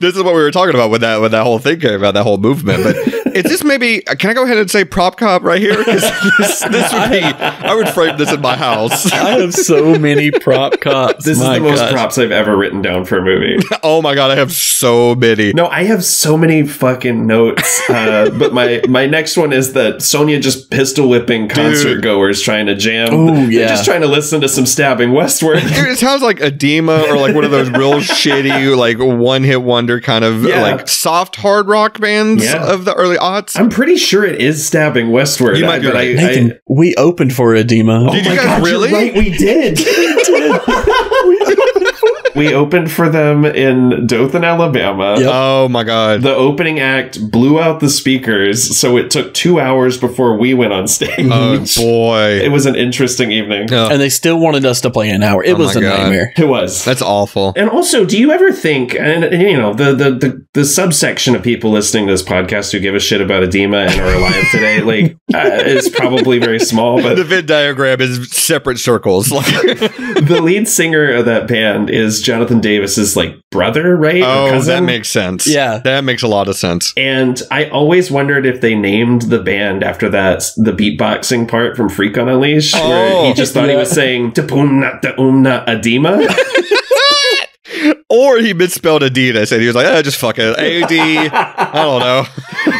this is what we were talking about with that with that whole thing came about that whole movement. But is this maybe? Can I go ahead and say prop cop right here? 'Cause this, this would be. I would frame this in my house. I have so many prop cops. This My is the most props I've ever written down for a movie. Oh my god, I have so many. No, I have so many fucking notes. Uh, but my my next one is that Sonya just pistol whipping concert Dude. goers trying to jam. Ooh, They're yeah. just trying to listen to some stabbing westward. Dude, it sounds like Adema or like one of those real shitty like one hit wonder Wonder kind of Yeah. like soft hard rock bands Yeah. of the early aughts. I'm pretty sure it is stabbing westward. You might be but right. I, I, we opened for Adema. Did oh you my guys God, really? right, we did. we opened for them in Dothan, Alabama. Yep. Oh my god. The opening act blew out the speakers, so it took two hours before we went on stage. Oh boy. It was an interesting evening. Ugh, and they still wanted us to play an hour. It Oh was a God. nightmare. It was. that's awful. And also, do you ever think, and and, you know, the, the the the subsection of people listening to this podcast who give a shit about Adema and are alive today, like, uh, is probably very small. But The Venn diagram is separate circles. Like, the lead singer of that band is Jonathan Davis's like brother, right? Or oh, cousin? that makes sense. Yeah. that makes a lot of sense. And I always wondered if they named the band after that the beatboxing part from Freak on a Leash, where Oh, he just thought he was saying "Tapumna taumna Adema." Or he misspelled Adidas and he was like, oh, just fuck it. AD. I don't know.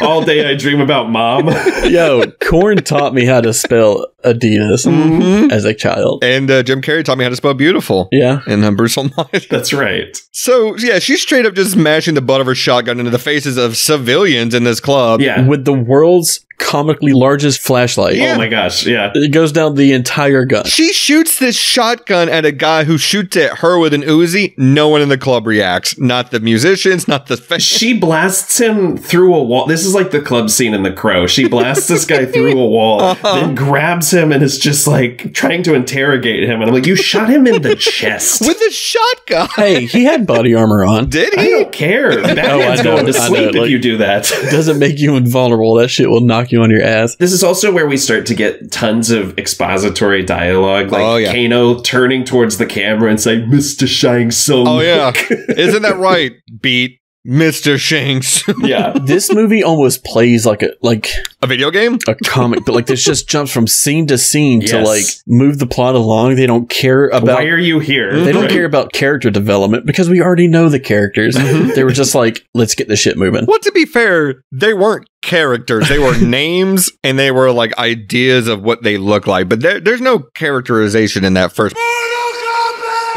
All day I dream about mom. Yo, Korn taught me how to spell Adidas Mhm. as a child. And uh, Jim Carrey taught me how to spell beautiful. Yeah. And um, Bruce Almighty. That's right. So, yeah, she's straight up just smashing the butt of her shotgun into the faces of civilians in this club. Yeah. With the world's comically largest flashlight. Yeah. Oh my gosh. Yeah. It goes down the entire gun. She shoots this shotgun at a guy who shoots at her with an Uzi. No one in the club reacts. Not the musicians, not the fans. She blasts him through a wall. This is like the club scene in The Crow. She blasts this guy through a wall, Uh-huh. then grabs him and is just like trying to interrogate him. And I'm like, you shot him in the chest. with a shotgun. Hey, he had body armor on. Did he? I don't care. Batman's I know, going to sleep know, if you do that. Doesn't make you invulnerable. That shit will knock you on your ass. This is also where we start to get tons of expository dialogue, like Oh, yeah. Kano turning towards the camera and saying, "Mr. Shang Tsung." Oh, yeah. Isn't that right? Beat Mr. Shanks. yeah. This movie almost plays like a like a video game? a comic, but like this just jumps from scene to scene to like move the plot along. They don't care about Why are you here? they don't Right. care about character development because we already know the characters. Mm-hmm. they were just like, let's get the shit moving. Well, to be fair, they weren't characters. They were names and they were like ideas of what they look like. But there, there's no characterization in that first.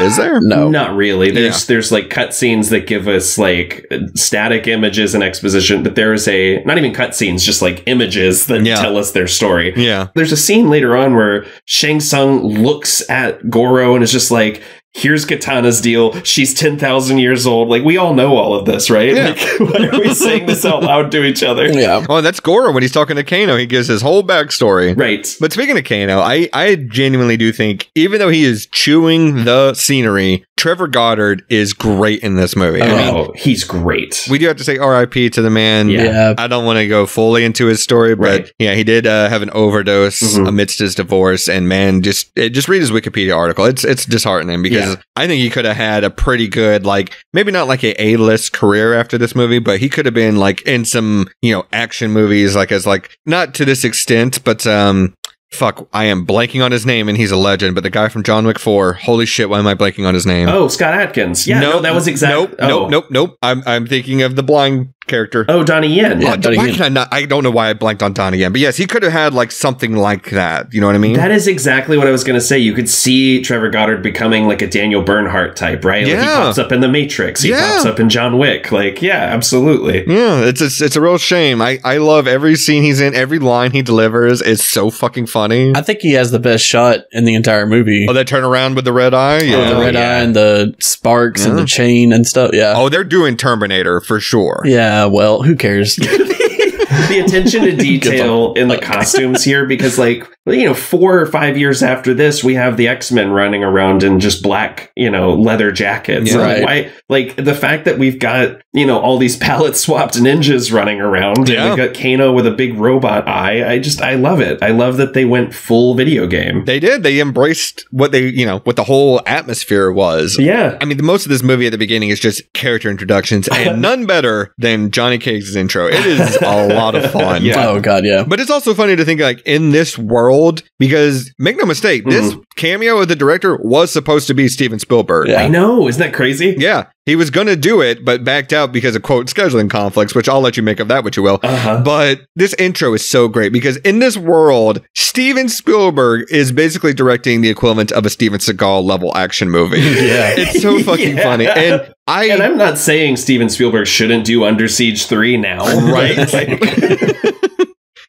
Is there? No. Not really. There's there's like cutscenes that give us like static images and exposition, but there is a not even cutscenes, just like images that Yeah. tell us their story. Yeah. There's a scene later on where Shang Tsung looks at Goro and is just like, "Here's Kitana's deal. She's ten thousand years old." Like we all know all of this, right? Yeah. Like, why are we saying this out loud to each other? Yeah. Oh, that's Goro when he's talking to Kano. He gives his whole backstory. Right. But speaking of Kano, I, I genuinely do think, even though he is chewing the scenery, Trevor Goddard is great in this movie. I mean, Oh, he's great. we do have to say RIP to the man. Yeah. Yeah. I don't want to go fully into his story, but Right. yeah, he did uh, have an overdose Mhm. amidst his divorce, and man, just it, just read his Wikipedia article. It's it's disheartening because Yeah. I think he could have had a pretty good like maybe not like a A list career after this movie, but he could have been like in some you know action movies like as like not to this extent, but um. Fuck, I am blanking on his name and he's a legend, but the guy from John Wick 4, holy shit, why am I blanking on his name? Oh, Scott Adkins. Yeah, no, that was exactly. Nope, nope, nope, nope. I'm, I'm thinking of the blind character. Oh, Donnie Yen. Yeah, Oh, Donnie why Yen. can I not? I don't know why I blanked on Donnie Yen, but yes, he could have had like something like that. You know what I mean? That is exactly what I was going to say. You could see Trevor Goddard becoming like a Daniel Bernhardt type, right? Like he pops up in The Matrix. He Yeah. pops up in John Wick. Like, yeah, absolutely. yeah, it's a, it's a real shame. I, I love every scene he's in. Every line he delivers is so fucking funny. I think he has the best shot in the entire movie. Oh, that turn around with the red eye. With Yeah. the red oh, yeah. eye and the sparks and the chain and stuff. Yeah. Oh, they're doing Terminator for sure. Yeah, Uh, well, who cares? the attention to detail in the costumes here, because like you know, four or five years after this, we have the X Men running around in just black, you know, leather jackets. Yeah. Right. why? Like the fact that we've got you know all these palette swapped ninjas running around, Yeah. and we've got Kano with a big robot eye. I just I love it. I love that they went full video game. They did. They embraced what they, you know, what the whole atmosphere was. Yeah. I mean, the most of this movie at the beginning is just character introductions, and none better than Johnny Cage's intro. It is a lot of fun. Yeah. Oh god, yeah. But it's also funny to think like in this world because make no mistake, this hmm. cameo of the director was supposed to be Steven Spielberg. Yeah. I know, isn't that crazy? Yeah. He was going to do it, but backed out because of quote scheduling conflicts, which I'll let you make of that what you will. Uh-huh. But this intro is so great because in this world, Steven Spielberg is basically directing the equivalent of a Steven Seagal level action movie. Yeah. It's so fucking Yeah. funny. And I And I'm not saying Steven Spielberg shouldn't do Under Siege 3 now. Right. Like,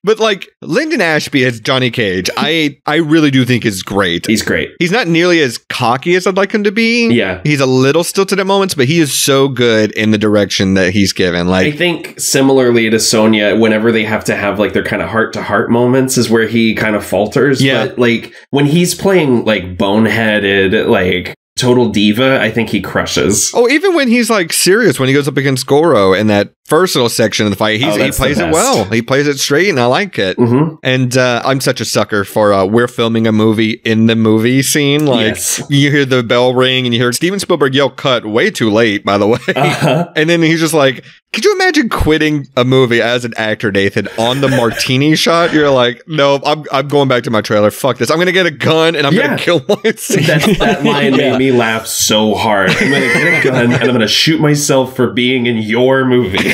but like Linden Ashby as Johnny Cage, I I really do think is great. he's great. He's not nearly as cocky as I'd like him to be. Yeah. He's a little stilted at moments, but he is so good in the direction that he's given. Like I think similarly to Sonya, whenever they have to have like their kind of heart to heart moments is where he kind of falters. Yeah. But like when he's playing like boneheaded, like total diva, I think he crushes. Oh, even when he's like serious, when he goes up against Goro in that first little section of the fight, he's, Oh, he plays it well. He plays it straight, and I like it. hmm And uh, I'm such a sucker for uh, we're filming a movie in the movie scene. Like Yes. you hear the bell ring, and you hear Steven Spielberg yell "cut" way too late, by the way. Uh-huh. And then he's just like, "Could you imagine quitting a movie as an actor, Nathan, on the martini shot?" You're like, "No, I'm I'm going back to my trailer. Fuck this. I'm gonna get a gun and I'm Yeah. gonna kill myself." That, that line made me laugh so hard. I'm gonna get a gun and I'm gonna shoot myself for being in your movie.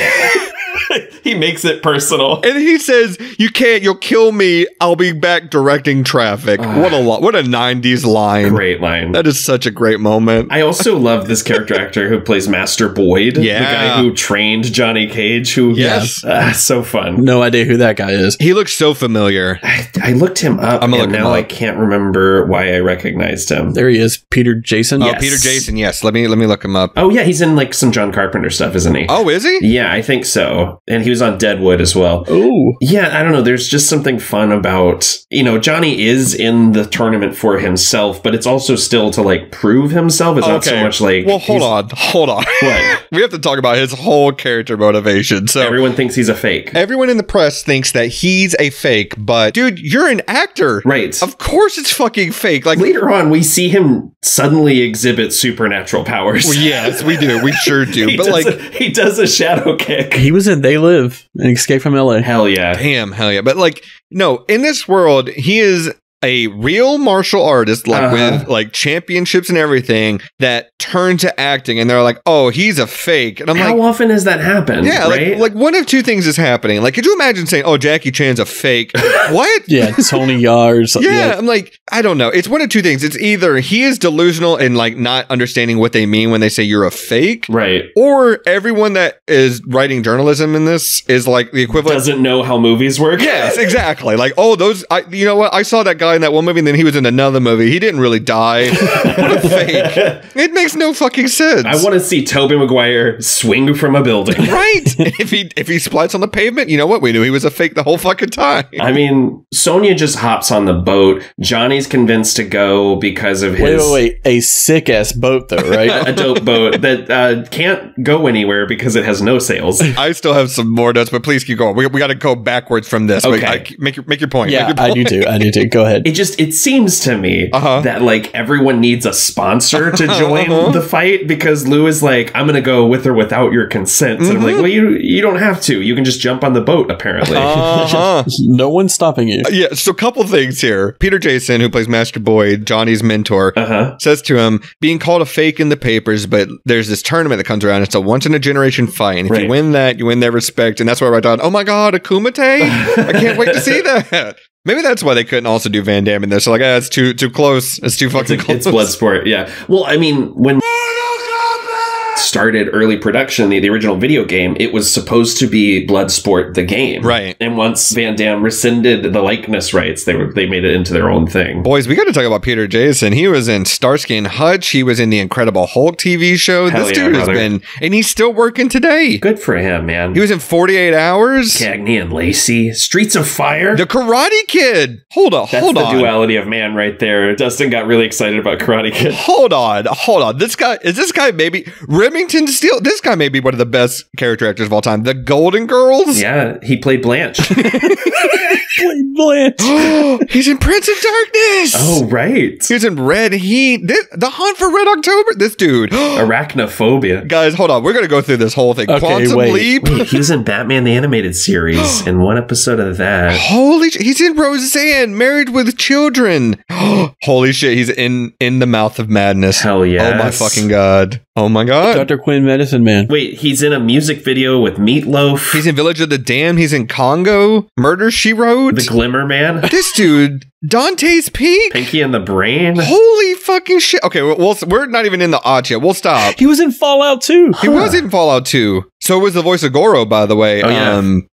he makes it personal. And he says, "You can't. You'll kill me. I'll be back directing traffic." what a lo- what a '90s line. Great line. That is such a great moment. I also love this character actor who plays Master Boyd, Yeah, the guy who trained Johnny Cage. Who, Yes. Ah, so fun. No idea who that guy is. He looks so familiar. I, I looked him up, I'm gonna and look him now I can't remember why I recognized him. There he is, Peter Jason. Oh, Yes. Peter Jason. Yes. Let me let me look him up. Oh yeah, he's in like some John Carpenter stuff, isn't he? Oh, is he? Yeah, I think so. And he was on Deadwood as well. Oh, Yeah, I don't know. There's just something fun about, you know, Johnny is in the tournament for himself, but it's also still to like prove himself. It's not so much like. Well, hold on, hold on. What? we have to talk about his whole character motivation. So Everyone thinks he's a fake. everyone in the press thinks that he's a fake, but dude, you're an actor. Right. Of course, it's fucking fake. Like. Later on, we see him suddenly exhibit supernatural powers. Well, yes, we do. We sure do. but like, a, he does a shadow kick. He was in They Live and Escape from LA. Hell yeah. Damn, hell yeah. But like, no, in this world, he is a real martial artist, like Uh-huh. with like championships and everything, that turned to acting and they're like, oh, he's a fake. And I'm How like, "How often has that happened? yeah, right? like, like one of two things is happening. Like, could you imagine saying, oh, Jackie Chan's a fake? what? Yeah, Tony Yards. Yeah, I'm like, I don't know. It's one of two things. It's either he is delusional and like not understanding what they mean when they say you're a fake, right. or everyone that is writing journalism in this is like the equivalent Doesn't know how movies work. Yes, exactly. Like, oh, those. I, you know what? I saw that guy in that one movie, and then he was in another movie. He didn't really die. what a fake! It makes no fucking sense. I want to see Tobey Maguire swing from a building. right. if he if he splats on the pavement, you know what? We knew he was a fake the whole fucking time. I mean, Sonya just hops on the boat. Johnny's convinced to go because of his Wait, wait, wait. A sick ass boat, though, right? a dope boat that uh, can't go anywhere because it has no sails. I still have some more notes, but please keep going. We, we got to go backwards from this. Wait, Okay. I- make your make your point. yeah, Make your I do point. too. I do too. Go ahead. It just it seems to me Uh-huh. that like everyone needs a sponsor to join Uh-huh. the fight because Lou is like, I'm gonna go with or without your consent. And I'm like, Mm-hmm. well, you you don't have to. You can just jump on the boat. Apparently, Uh-huh. No one's stopping you. yeah. So, a couple things here. Peter Jason, who plays Master Boyd, Johnny's mentor, uh huh. says to him, being called a fake in the papers, but there's this tournament that comes around. It's a once in a generation fight. And if Right. you win that, you win their respect. And that's why I thought, oh my God, a Kumite? I can't wait to see that. Maybe that's why they couldn't also do Van Damme in this. They're like, ah, it's too too close. It's too It's, fucking a, close. it's Bloodsport. Yeah. Well, I mean, when started early production, the, the original video game, it was supposed to be Bloodsport the game. Right. And once Van Damme rescinded the likeness rights, they were they made it into their own thing. Boys, we got to talk about Peter Jason. He was in Starsky and Hutch. He was in the Incredible Hulk TV show. Hell this yeah, dude has been, and he's still working today. Good for him, man. He was in 48 Hours. Cagney and Lacey, Streets of Fire. The Karate Kid. Hold on, That's hold the duality of man right there. Dustin got really excited about Karate Kid. Hold on, hold on. This guy is this guy maybe Remington Steele. This guy may be one of the best character actors of all time. The Golden Girls. Yeah, he played Blanche. Played Blanche. He's in Prince of Darkness. oh, right. He's in Red Heat. This, the Hunt for Red October. This dude. Arachnophobia. Guys, hold on. We're gonna go through this whole thing. Okay, Quantum wait. Leap. Wait, he was in Batman the Animated Series in one episode of that. Holy sh- he's in Roseanne, married with children. Holy shit, he's in in the mouth of madness. Hell yeah! Oh my fucking god. Oh my god. Dr. Quinn, Medicine Man. Wait, he's in a music video with Meatloaf. He's in Village of the Damned. He's in Congo. Murder She Wrote. the Glimmer Man. this dude, Dante's Peak. Pinky and the Brain. Holy fucking shit. Okay, we'll, we'll- we're not even in the odds yet. We'll stop. He was in Fallout 2. He was in Fallout 2. So was the voice of Goro, by the way. Oh, yeah. Um,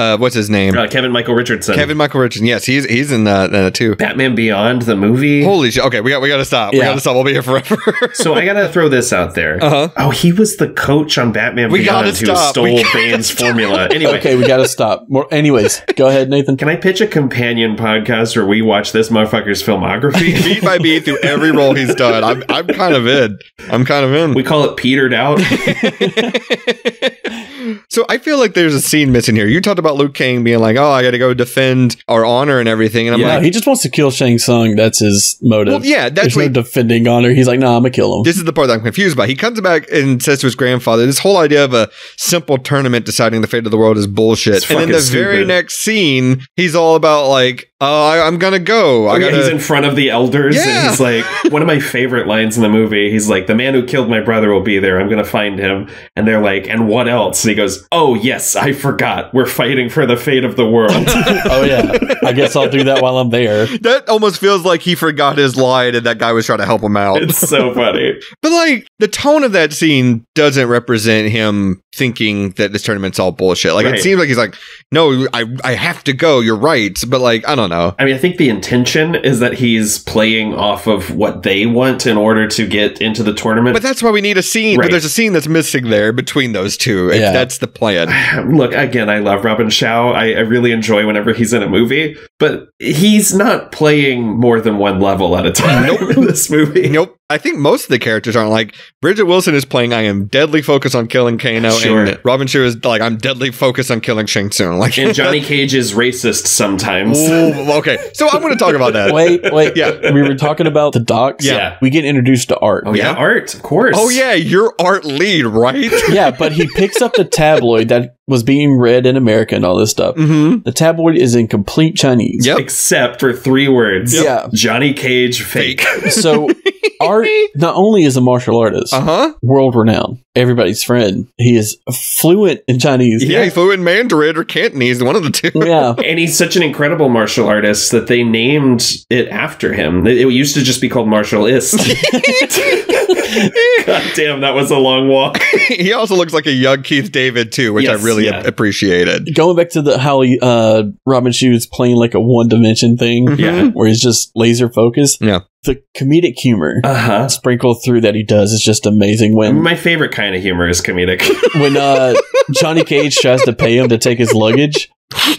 uh, what's his name? Uh, Kevin Michael Richardson. Kevin Michael Richardson. Yes, he's he's in that uh, too. Batman Beyond the movie. Holy shit. Okay, we got we got to stop. We got to stop. We'll be here forever. So I gotta throw this out there. Uh-huh. Oh, he was the coach on Batman We Beyond gotta who stop. stole We Bane's formula. Anyway, Okay, we gotta stop. More, anyways, go ahead, Nathan. can I pitch a companion podcast where we watch this motherfucker's filmography? beat by beat through every role he's done. I'm I'm kind of in. I'm kind of in. we call it petered out. so I feel like there's a scene missing here. You talked about Liu Kang being like, "Oh, I got to go defend our honor and everything," and I'm Yeah, like, he just wants to kill Shang Tsung. That's his motive. "Well, yeah, that's There's no defending honor. He's like, nah, I'm gonna kill him. this is the part that I'm confused by. He comes back and says to his grandfather, "This whole idea of a simple tournament deciding the fate of the world is bullshit." It's and in the fucking very next scene, he's all about like, "Oh, I, I'm gonna go. Oh, yeah, gotta." he's in front of the elders, Yeah. and he's like, one of my favorite lines in the movie. He's like, "The man who killed my brother will be there. I'm gonna find him." And they're like, "And what else?" And he goes, "Oh yes, I forgot. We're fighting for the fate of the world." oh yeah, I guess I'll do that while I'm there. that almost feels like he forgot his line and that guy was trying to help him out. it's so funny. But like the tone of that scene doesn't represent him thinking that this tournament's all bullshit. Like Right. it seems like he's like, no, I I have to go. You're right. But like I don't know. I mean, I think the intention is that he's playing off of what they want in order to get into the tournament. But that's why we need a scene. But there's a scene that's missing there between those two. If Yeah. that's the plan. Look, again, I love Robin Shou. I, I really enjoy whenever he's in a movie, but he's not playing more than one level at a time Nope. in this movie. Nope. I think most of the characters aren't like Bridgette Wilson is playing. I am deadly focused on killing Kano, Sure. and Robin Shou is like I'm deadly focused on killing Shang Tsung. Like And Johnny Cage is racist sometimes. Ooh, okay, so I'm going to talk about that. Wait, wait. Yeah. we were talking about the docs. Yeah. we get introduced to art. Oh yeah, art, of course. Oh yeah, you're art lead, right? Yeah, but he picks up the tabloid that was being read in America and all this stuff. mm-hmm. The tabloid is in complete Chinese. Yep. Except for three words. Yeah. Johnny Cage fake. So Art not only is a martial artist, Uh huh. world renowned, everybody's friend. He is fluent in Chinese. Yeah, he flew in Mandarin or Cantonese, one of the two. Yeah. And he's such an incredible martial artist that they named it after him. It it used to just be called Martialist. God damn, that was a long walk. he also looks like a young Keith David too, which Yes, I really yeah. a- appreciated. Going back to the how he, uh, Robin Shou is playing like a one dimension thing, Yeah. where he's just laser focused. Yeah. The comedic humor Uh huh. sprinkled through that he does is just amazing. When My favorite kind of humor is comedic. when uh, Johnny Cage tries to pay him to take his luggage. Uh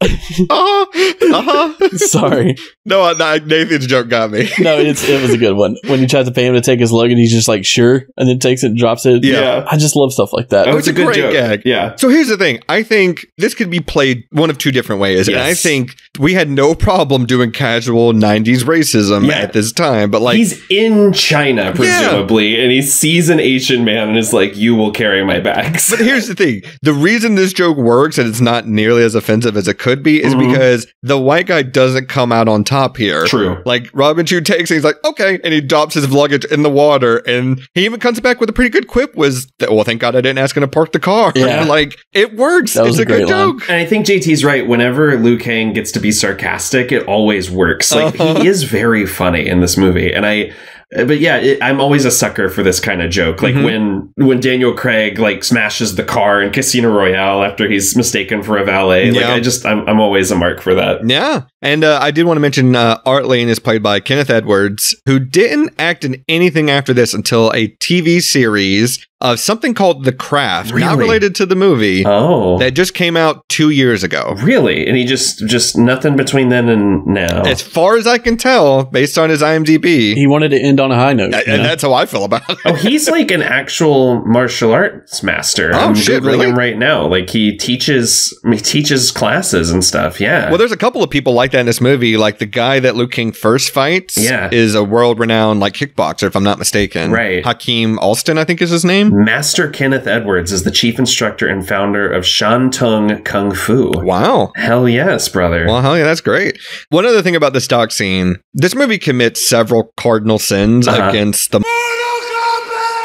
huh. uh-huh. Sorry, No, I, I- Nathan's joke got me. no, it's it was a good one. When he tries to pay him to take his luggage, he's just like sure, and then takes it and drops it. Yeah. I just love stuff like that. Oh, it's it's a a good great joke. gag. Yeah. So here's the thing. I think this could be played one of two different ways. And I think we had no problem doing casual 90s racism Yeah. at this time. But like, he's in China, presumably, and he sees an Asian man and is like, You will carry my bags. But here's the thing: the reason this joke works and it's not nearly as offensive as it could be is Mhm. because the white guy doesn't come out on top here. True. Like Robin Shou takes it, he's like, okay, and he drops his luggage in the water, and he even comes back with a pretty good quip. Was that, well, thank God I didn't ask him to park the car. Yeah. like it works. That was It's a a, good line. joke. And I think JT's right. Whenever Liu Kang gets to be sarcastic, it always works. Like Uh-huh. he is very funny in this movie, and I. But yeah, it, I'm always a sucker for this kind of joke. Like Mhm. when when Daniel Craig like smashes the car in Casino Royale after he's mistaken for a valet. Like Yeah. I just I'm I'm always a mark for that. Yeah. And uh, I did want to mention uh, Art Lean is played by Kenneth Edwards, who didn't act in anything after this until a TV series of something called The Craft, not related to the movie, Oh, that just came out two years ago. really? And he just just nothing between then and now. As far as I can tell, based on his IMDb, he wanted to end on a high note. and you know? that's how I feel about it. Oh, he's like an actual martial arts master. Oh, I'm shit, Googling really? him right now. Like he teaches, he teaches classes and stuff. Yeah. Well, there's a couple of people like that in this movie. Like the guy that Liu Kang first fights Yeah. is a world renowned like kickboxer, if I'm not mistaken. Right. Hakim Alston, I think is his name. Master Kenneth Edwards is the chief instructor and founder of Shantung Kung Fu. Wow. Hell yes, brother. Well, hell yeah, that's great. One other thing about this dock scene, this movie commits several cardinal sins Uh-huh. against the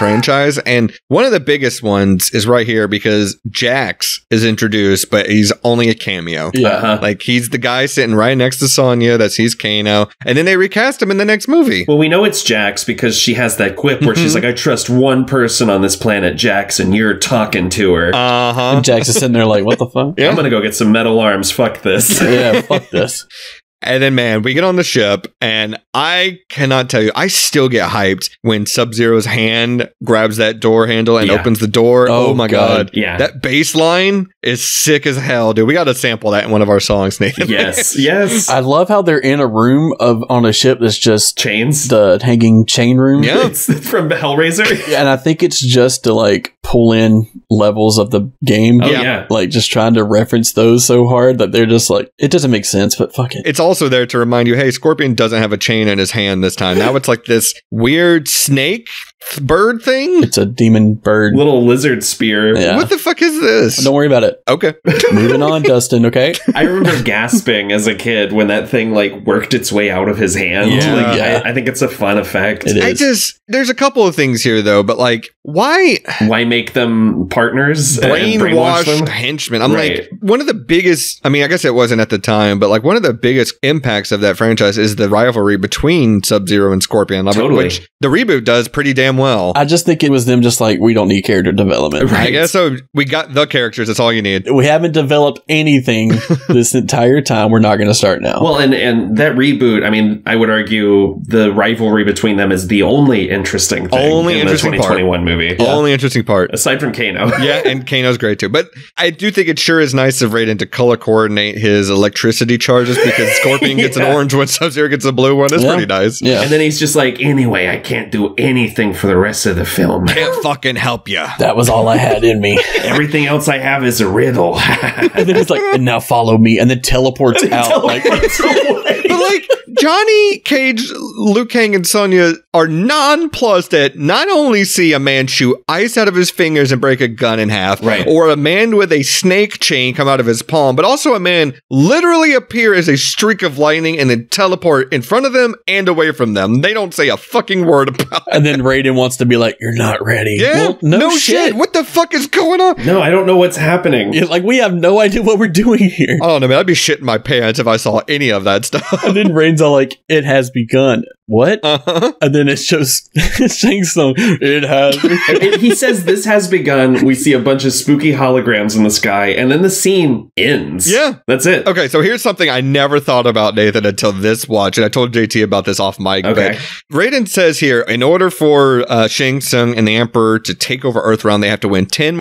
franchise. And one of the biggest ones is right here because Jax is introduced, but he's only a cameo. Yeah. Uh-huh. Like he's the guy sitting right next to Sonya that sees Kano, and then they recast him in the next movie. Well, we know it's Jax because she has that quip where she's like, I trust one person on this planet, Jax, and you're talking to her. Uh huh. Jax is sitting there like, what the fuck? I'm gonna go get some metal arms. Fuck this. Yeah, fuck this. And then, man, we get on the ship, and I cannot tell you, I still get hyped when Sub Zero's hand grabs that door handle and Yeah. opens the door. Oh, Oh, my God. god. Yeah. That bass line is sick as hell, dude. We got to sample that in one of our songs, Nathan. yes, yes. I love how they're in a room of on a ship that's just Chains. the hanging chain room. Yeah. It's from Hellraiser. And I think it's just to like pull in levels of the game. Oh Yeah. yeah. Like just trying to reference those so hard that they're just like, it doesn't make sense, but fuck it. It's also there to remind you, hey, Scorpion doesn't have a chain in his hand this time. Now it's like this weird snake th- bird thing. It's a demon bird. Little lizard spear. Yeah. What the fuck is this? Don't worry about it. Okay. Moving on, Dustin, okay? I remember gasping as a kid when that thing like worked its way out of his hand. Yeah. Like, Yeah. I, I think it's a fun effect. It is. I just, there's a couple of things here though, but like, why Why make them partners? and brainwash brainwashed henchmen? I'm Right. like, one of the biggest, I mean, I guess it wasn't at the time, but like one of the biggest impacts of that franchise is the rivalry between Sub Zero and Scorpion, Totally. which the reboot does pretty damn well. I just think it was them just like, we don't need character development. I guess so. We got the characters. That's all you need. We haven't developed anything this entire time. We're not going to start now. Well, and and that reboot, I mean, I would argue the rivalry between them is the only interesting thing Only in interesting the part. 2021 movie. Only interesting part. Aside from Kano. yeah, and Kano's great too. But I do think it sure is nice of Raiden to color coordinate his electricity charges because Scorpion gets Yeah. an orange one, Sub Zero gets a blue one. It's Yeah. pretty nice. yeah. And then he's just like, anyway, I can't do anything for the rest of the film. Can't fucking help you. that was all I had in me. Everything else I have is a riddle. and then it's like, and now follow me, and then teleports out. Like, But like Johnny Cage, Liu Kang, and Sonya are nonplussed at not only see a man shoot ice out of his fingers and break a gun in half, Right. or a man with a snake chain come out of his palm, but also a man literally appear as a streak of lightning and then teleport in front of them and away from them. They don't say a fucking word about it. and then Raiden wants to be like, you're not ready. Yeah, Well, no, shit. What the fuck is going on? no, I don't know what's happening. Yeah, like we have no idea what we're doing here. I don't know, man. I'd be shitting my pants if I saw any of that stuff. And then Raiden's all like, it has begun. What? Uh-huh. And then it shows Shang Tsung. It has. And he says this has begun. We see a bunch of spooky holograms in the sky, and then the scene ends. Yeah. That's it. Okay, so here's something I never thought about, Nathan, until this watch, and I told JT about this off mic. Okay. But Raiden says here, in order for uh, Shang Tsung and the Emperor to take over Earthrealm, they have to win ten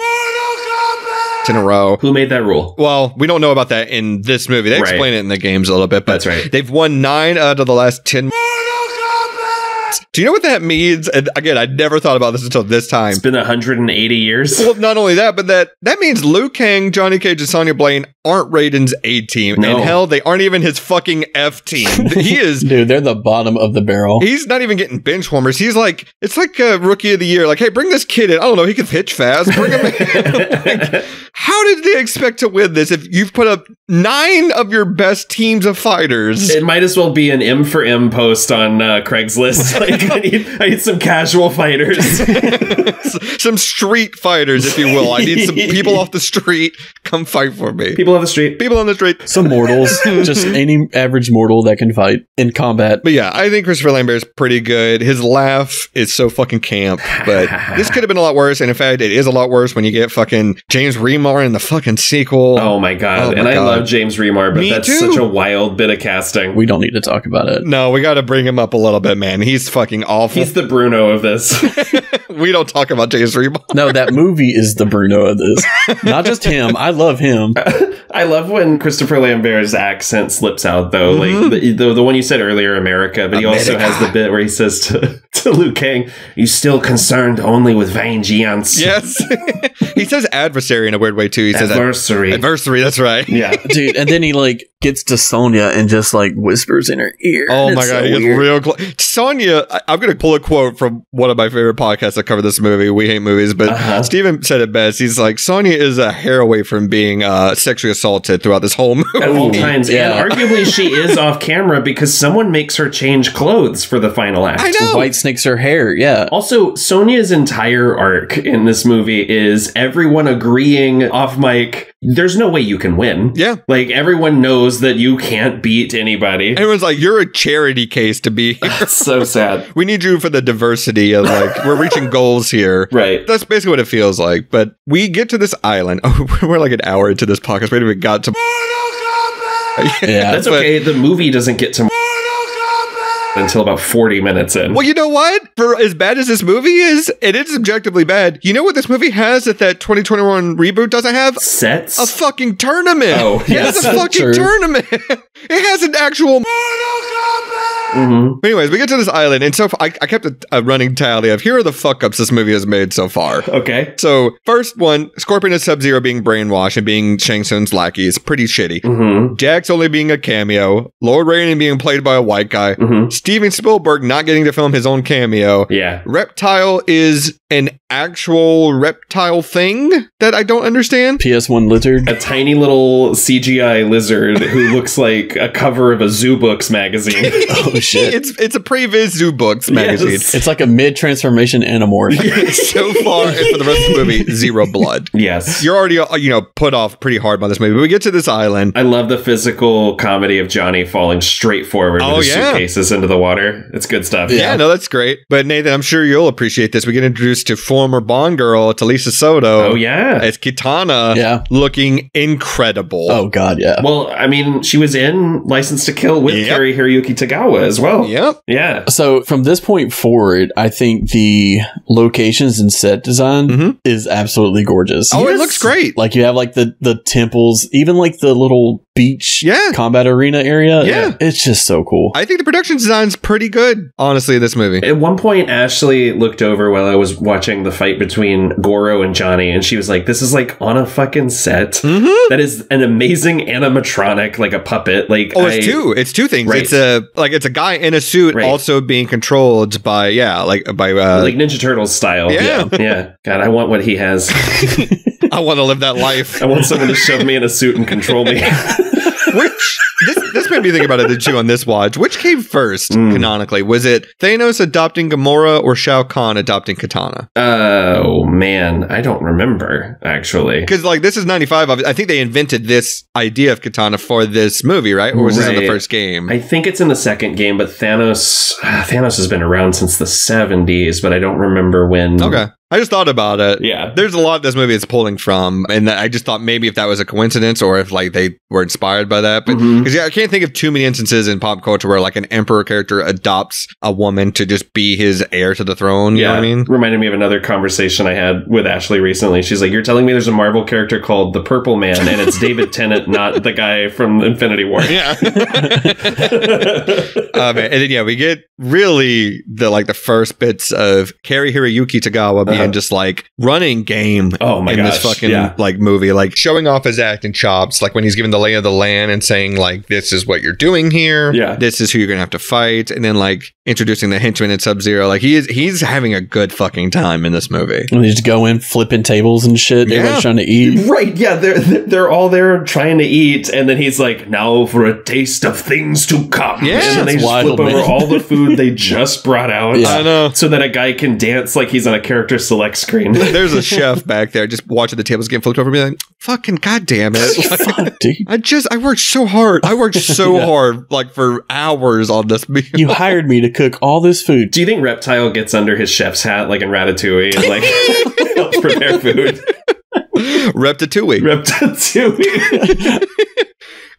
in a row. Who made that rule? Well, we don't know about that in this movie. They Right. explain it in the games a little bit, but That's right. they've won nine out of the last ten. Do you know what that means? And again, I never thought about this until this time. It's been 180 years. Well, not only that, but that that means Liu Kang, Johnny Cage, and Sonya Blade aren't Raiden's A team, No. and hell, they aren't even his fucking F team. he is. Dude, they're the bottom of the barrel. He's not even getting bench warmers. He's like, it's like a rookie of the year. Like, hey, bring this kid in. I don't know. He can pitch fast. Bring him in. Like, how did they expect to win this if you've put up nine of your best teams of fighters? It might as well be an M for M post on uh, Craigslist. Like, I need, I need some casual fighters. some street fighters, if you will. I need some people off the street. Come fight for me. People on the street. People on the street. Some mortals, just any average mortal that can fight in combat. But yeah, I think Christopher Lambert is pretty good. His laugh is so fucking camp. But this could have been a lot worse. And in fact, it is a lot worse when you get fucking James Remar in the fucking sequel. Oh my god! Oh my and I God. love James Remar, but Me that's too. such a wild bit of casting. We don't need to talk about it. No, we got to bring him up a little bit, man. He's fucking awful. He's the Bruno of this. we don't talk about James Remar. No, that movie is the Bruno of this. Not just him. I love him. I love when Christopher Lambert's accent slips out, though. Mm-hmm. Like the, the the one you said earlier, America, but he also has the bit where he says to to Liu Kang, "You still concerned only with vengeance, Yes. he says adversary in a weird way, too. He says ad- adversary." adversary. That's right. yeah, Dude, and then he like gets to Sonya and just like whispers in her ear. Oh my god, so he gets real close. Sonya, I- I'm going to pull a quote from one of my favorite podcasts that cover this movie. We hate movies, but Uh-huh. Steven said it best. He's like, Sonya is a hair away from being uh, sexually assaulted throughout this whole movie. At all times, Yeah. and arguably she is off camera because someone makes her change clothes for the final act. I know. White snakes her hair. Yeah. Also, Sonya's entire arc in this movie is everyone agreeing off mic, there's no way you can win. Yeah. Like, everyone knows that you can't beat anybody. Everyone's like, you're a charity case to be here. So sad. we need you for the diversity of like, we're reaching goals here. Right. That's basically what it feels like. But we get to this island. Oh, we're like an hour into this podcast. We haven't even got to. Yeah. That's but- okay. The movie doesn't get to until about 40 minutes in. Well, you know what? For as bad as this movie is, it is objectively bad. You know what this movie has that that 2021 reboot doesn't have? Sets? A fucking tournament. Oh, it has yes. a fucking True. tournament. it has an actual. Mm-hmm. Anyways, we get to this island, and so far, I, I kept a, a running tally of here are the fuck ups this movie has made so far. Okay. So, first one, Scorpion and Sub Zero being brainwashed and being Shang Tsung's lackey is pretty shitty. Mm-hmm. Jax only being a cameo, Lord Raiden being played by a white guy, Mm-hmm. Steven Spielberg not getting to film his own cameo. Yeah. Reptile is an actual reptile thing that I don't understand. PS1 lizard. A tiny little CGI lizard who looks like a cover of a Zoo Books magazine. Oh shit. It's it's a previs Zoo Books magazine. Yes. It's like a mid transformation animorph. so far, and for the rest of the movie, zero blood. yes. You're already, uh, you know, put off pretty hard by this movie. But we get to this island. I love the physical comedy of Johnny falling straight forward Oh, with his yeah. suitcases into the water. It's good stuff. Yeah. no, that's great. But Nathan, I'm sure you'll appreciate this. We get introduced to former Bond girl, Talisa Soto. Oh, yeah. As Kitana, Yeah. looking incredible. Oh god, yeah. Well, I mean, she was in License to Kill with Yep. Cary-Hiroyuki Tagawa as well. Yep. Yeah. So from this point forward, I think the locations and set design Mhm. is absolutely gorgeous. Oh, it looks great. Like you have like the the temples, even like the little beach Yeah. combat arena area. Yeah. It's just so cool. I think the production design's pretty good, honestly, this movie. At one point, Ashley looked over while I was watching the fight between Goro and Johnny, and she was like, This is like on a fucking set. Mm-hmm. That is an amazing animatronic, like a puppet. Like, Oh, it's I- two. It's two things. Right. It's a like it's a guy in a suit Right. also being controlled by yeah, like by uh Like Ninja Turtles style. Yeah. Yeah. God, I want what he has. I want to live that life. I want someone to shove me in a suit and control me. Which this this made me think about it too on this watch. Which came first Mm. canonically? Was it Thanos adopting Gamora or Shao Kahn adopting Kitana? oh, man. I don't remember, actually. Because like this is ninety five. I think they invented this idea of Kitana for this movie, right? Or was this in the first game? I think it's in the second game, but Thanos Thanos has been around since the 70s, but I don't remember when. okay, I just thought about it. Yeah. There's a lot this movie is pulling from, and I just thought maybe if that was a coincidence or if like they were inspired by that. But because yeah, I can't think of too many instances in pop culture where like an emperor character adopts a woman to just be his heir to the throne. You know what I mean? Reminded me of another conversation I had with Ashley recently. She's like, You're telling me there's a Marvel character called the Purple Man, and it's David Tennant, not the guy from Infinity War. Yeah. um, and then yeah, we get really the like the first bits of Cary-Hiroyuki Tagawa being Uh-huh. just like running game Oh my in this gosh, fucking yeah. like movie, like showing off his acting chops, like when he's giving the lay of the land and saying like this is what you're doing here, Yeah. this is who you're gonna have to fight, and then like introducing the henchman and Sub Zero, like he is he's having a good fucking time in this movie. And they just go in flipping tables and shit. Yeah. Everyone's trying to eat. Right, yeah, they're they're all there trying to eat, and then he's like, "Now for a taste of things to come." Yeah, and then they just wild, flip over all the food they just brought out. Yeah. I know. so that a guy can dance like he's on a character select screen. There's a chef back there just watching the tables getting flipped over, being like, "Fucking goddamn it!" Like, Fuck. I just I worked so hard. I worked so Yeah. hard, like for hours on this meal. You hired me to cook all this food. Do you think Reptile gets under his chef's hat like in Ratatouille and like helps prepare food? Reptatouille. Ratatouille.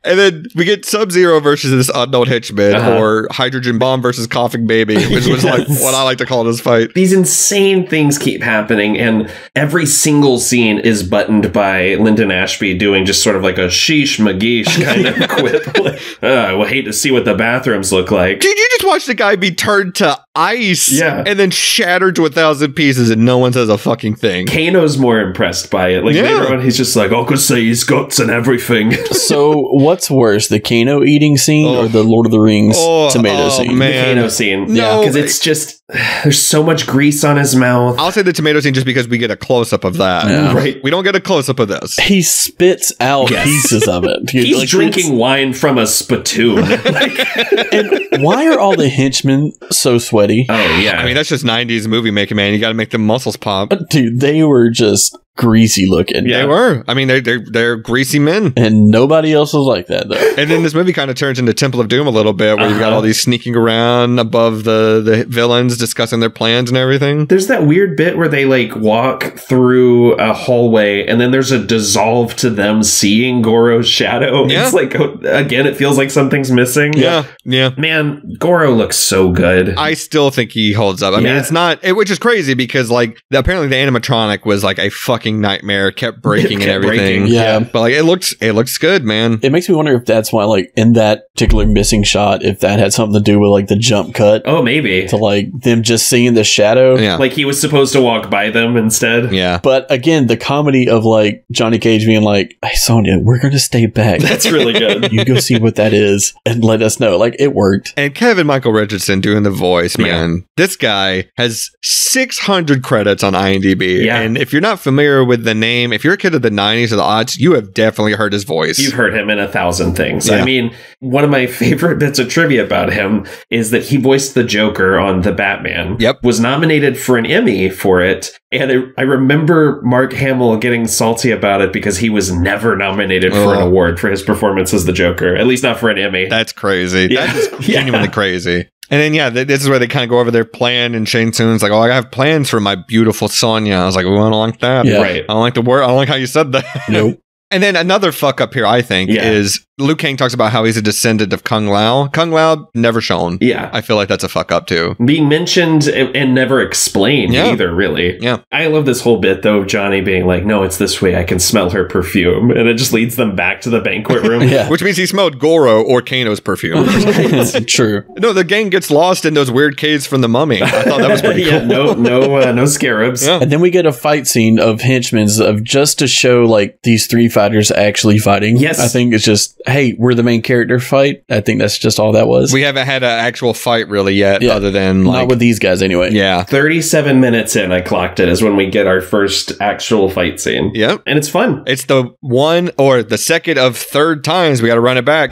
And then we get Sub Zero versus this unknown henchman, Uh-huh. or Hydrogen Bomb versus Coughing Baby, which was like what I like to call this fight. These insane things keep happening, and every single scene is buttoned by Linden Ashby doing just sort of like a sheesh mageesh kind of quip. Like, uh, I will hate to see what the bathrooms look like. Did you just watch the guy be turned to ice Yeah. and then shattered to a thousand pieces and no one says a fucking thing. Kano's more impressed by it. Like Yeah. later on, he's just like, "I could say his guts and everything." So, what's worse, the Kano eating scene or oh. the Lord of the Rings Oh, tomato oh, scene? man. the Kano scene, No, because it's just there's so much grease on his mouth. I'll say the tomato scene just because we get a close up of that. Yeah. Right. We don't get a close up of this. He spits out Yes. pieces of it. Dude, He's like, drinking wine from a spittoon. it's- And why are all the henchmen so sweaty? oh yeah, I mean, that's just 90s movie making, man. You got to make the muscles pop. Dude, they were just greasy looking. Yeah. They were. I mean, they're, they're, they're greasy men. And nobody else was like that, though. And then this movie kind of turns into Temple of Doom a little bit, where you've got Uh-huh. all these sneaking around above the, the villains, discussing their plans and everything. There's that weird bit where they like walk through a hallway and then there's a dissolve to them seeing Goro's shadow. Yeah. It's like, again, it feels like something's missing. Yeah, yeah. Man, Goro looks so good. I still think he holds up. I mean, it's not, it, which is crazy because like apparently the animatronic was like a fucking nightmare, kept breaking It and everything. breaking. Yeah. but like it looks, it looks good, man. It makes me wonder if that's why, like, in that particular missing shot, if that had something to do with, like, the jump cut oh, maybe. to, like, them just seeing the shadow. Yeah, Like he was supposed to walk by them instead. yeah. But again, the comedy of, like, Johnny Cage being like, hey, Sonya, we're going to stay back. That's really good. you go see what that is and let us know. Like, it worked. And Kevin Michael Richardson doing the voice, Yeah. man. This guy has 600 credits on IMDb. Yeah. And if you're not familiar with the name, if you're a kid of the 90s or the odds, you have definitely heard his voice. You've heard him in a thousand things. Yeah. I mean, one of my favorite bits of trivia about him is that he voiced the Joker on The Batman. Yep. Was nominated for an Emmy for it. And I, I remember Mark Hamill getting salty about it because he was never nominated for an award for his performance as the Joker, at least not for an Emmy. That's crazy. Yeah. That is Yeah. genuinely crazy. And then, yeah, this is where they kind of go over their plan. And Shang Tsung's like, "Oh, I have plans for my beautiful Sonya." I was like, "Well, I don't like that. Yeah. Right. I don't like the word. I don't like how you said that." Nope. And then another fuck up here, I think, Yeah. is Liu Kang talks about how he's a descendant of Kung Lao. Kung Lao never shown. Yeah. I feel like that's a fuck up too. Being mentioned and and never explained Yeah. either, really. Yeah. I love this whole bit though of Johnny being like, no, it's this way. I can smell her perfume. And it just leads them back to the banquet room. Yeah. Which means he smelled Goro or Kano's perfume. True. no, the gang gets lost in those weird caves from the mummy. I thought that was pretty yeah, cool. no, no, uh, no scarabs. Yeah. And then we get a fight scene of henchmen of just to show like these three fighters actually fighting. Yes. I think it's just, hey, we're the main character fight. I think that's just all that was. We haven't had an actual fight really yet, Yeah. other than Not with these guys anyway. yeah, 37 minutes in, I clocked it, is when we get our first actual fight scene. yep. And it's fun. It's the one or the second of third times we got to run it back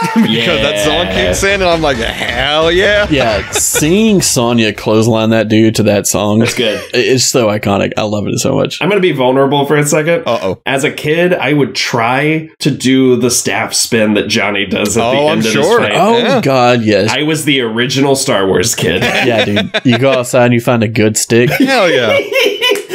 because that song kicks in, and I'm like, hell yeah. Yeah, seeing Sonya clothesline that dude to that song, That's good. it's so iconic. I love it so much. I'm going to be vulnerable for a second. Uh oh. As a kid, I would try to do the staff spin that Johnny does at the Oh, end I'm of sure. this fight. Oh Yeah. God, yes, I was the original Star Wars kid. yeah, dude. You go outside and you find a good stick. Hell yeah.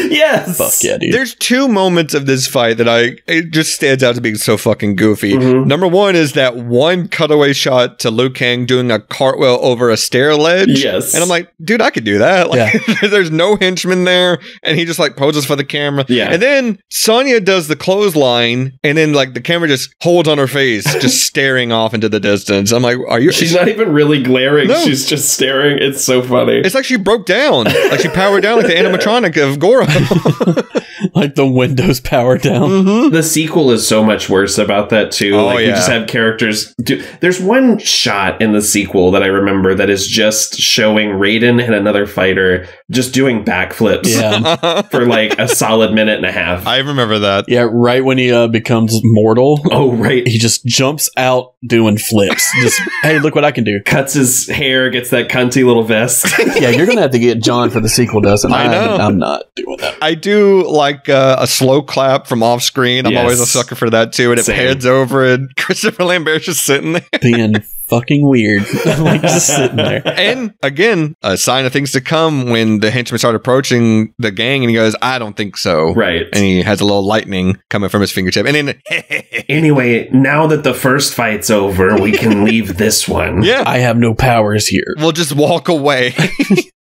yes. Fuck yeah, dude. There's two moments of this fight that I it just stands out to being so fucking goofy. Mhm. Number one is that one cutaway shot to Liu Kang doing a cartwheel over a stair ledge. Yes. And I'm like, dude, I could do that. Like there's no henchman there. And he just like poses for the camera. Yeah. And then Sonya does the clothesline and then like the camera just holds on her face, just staring off into the distance. I'm like, are you She's not even really glaring. No. She's just staring. It's so funny. it's like she broke down. Like she powered down like the animatronic of Goro. like the windows power down. the sequel is so much worse about that too. Oh, like you just have characters do there's one shot in the sequel that I remember that is just showing Raiden and another fighter just doing backflips Yeah, for like a solid minute and a half. I remember that. yeah. Right when he uh, becomes mortal, oh right. he just jumps out doing flips. Just hey, look what I can do. Cuts his hair, gets that cunty little vest. Yeah, you're gonna have to get John for the sequel, doesn't I know. I'm not doing that. I do like uh, a slow clap from off screen. I'm Yes. always a sucker for that too. And it Same. pans over, and Christopher Lambert's just sitting there. Being fucking weird, like just sitting there. And again, a sign of things to come when the henchmen start approaching the gang, and he goes, "I don't think so." right. And he has a little lightning coming from his fingertip, and then Anyway, now that the first fight's over, we can leave this one. yeah, I have no powers here. we'll just walk away.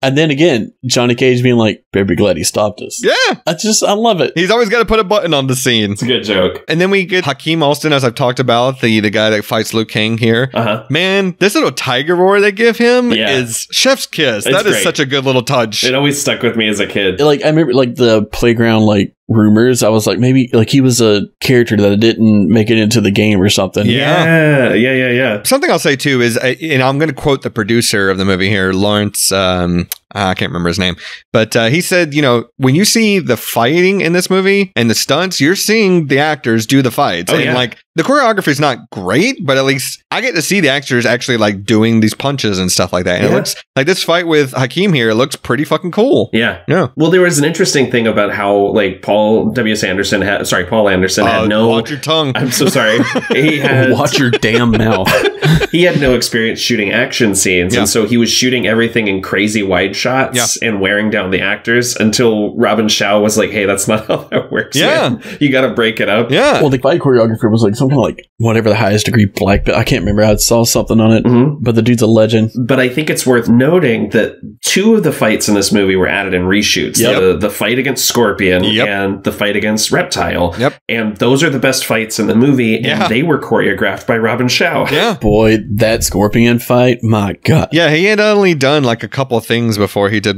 And then again, Johnny Cage being like, "Baby, glad he stopped us." Yeah. I just I love it. He's always got to put a button on the scene. It's a good joke. And then we get Hakim Alston, as I've talked about, the, the guy that fights Liu Kang here. Uh huh. Man, this little tiger roar they give him Yeah. is chef's kiss. It's That is great. such a good little touch. It always stuck with me as a kid. Like I remember, like the playground like rumors. I was like, maybe like he was a character that didn't make it into the game or something. Yeah, yeah, yeah, yeah. Something I'll say too is, and I'm going to quote the producer of the movie here, Lawrence. Um, I can't remember his name, but uh, he said, you know, when you see the fighting in this movie and the stunts, you're seeing the actors do the fights, Oh, and yeah. like the choreography is not great, but at least I get to see the actors actually like doing these punches and stuff like that. And it looks like this fight with Hakim here. Looks pretty fucking cool. Yeah. Yeah. Well, there was an interesting thing about how like Paul W. S. Anderson had, sorry, Paul Anderson Uh, had no. watch your tongue. I'm so sorry. He had Watch your damn mouth. he had no experience shooting action scenes, Yeah. and so he was shooting everything in crazy wide shots Yeah. and wearing down the actors until Robin Shou was like, "Hey, that's not how that works. Yeah. man. you got to break it up." Yeah. well, the fight choreographer was like some kind of like whatever the highest degree black belt. I can't remember. I saw something on it, Mhm. but the dude's a legend. But I think it's worth noting that two of the fights in this movie were added in reshoots. Yep. The, the fight against Scorpion Yep. and the fight against Reptile. Yep. And those are the best fights in the movie, Yeah. and they were choreographed by Robin Shou. yeah. Boy, that scorpion fight, my god. Yeah, he had only done like a couple of things before he did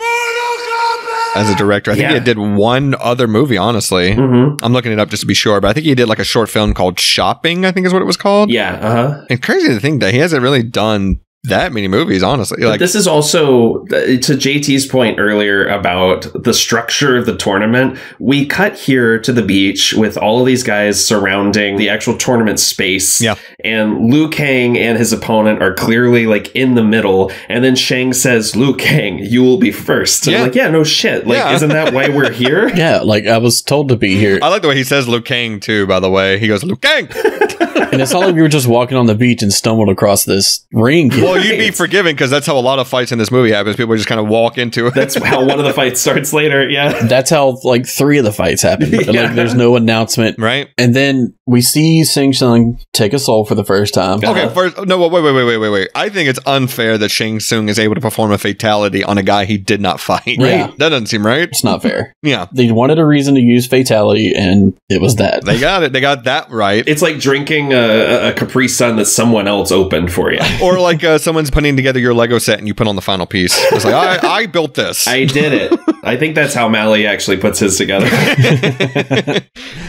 as a director. I think Yeah. he did one other movie, honestly. hmm I'm looking it up just to be sure, but I think he did like a short film called Shopping, I think is what it was called. Yeah. Uh huh. And crazy to think that he hasn't really done that many movies, honestly. Like, this is also uh, to JT's point earlier about the structure of the tournament. We cut here to the beach with all of these guys surrounding the actual tournament space. Yeah. And Liu Kang and his opponent are clearly like in the middle. And then Shang says, Liu Kang, you will be first. And Yeah. I'm like, yeah, no shit. Like, Yeah. isn't that why we're here? Yeah, like I was told to be here. I like the way he says Liu Kang too, by the way. He goes, Liu Kang! And it's not like we were just walking on the beach and stumbled across this ring. well, you'd be forgiven because that's how a lot of fights in this movie happens. People just kind of walk into it. That's how one of the fights starts later. Yeah. That's how like three of the fights happen. Yeah. Like there's no announcement. right? And then we see Shang Tsung take a soul for the first time. Okay, uh-huh. first, no, wait, wait, wait, wait, wait, wait. I think it's unfair that Shang Tsung is able to perform a fatality on a guy he did not fight. Yeah. That doesn't seem right. It's not fair. Yeah. They wanted a reason to use fatality, and it was that. They got it. They got that right. It's like drinking a, a Capri Sun that someone else opened for you. or like uh, someone's putting together your Lego set and you put on the final piece. It's like I, I built this, I did it. I think that's how Mallie actually puts his together.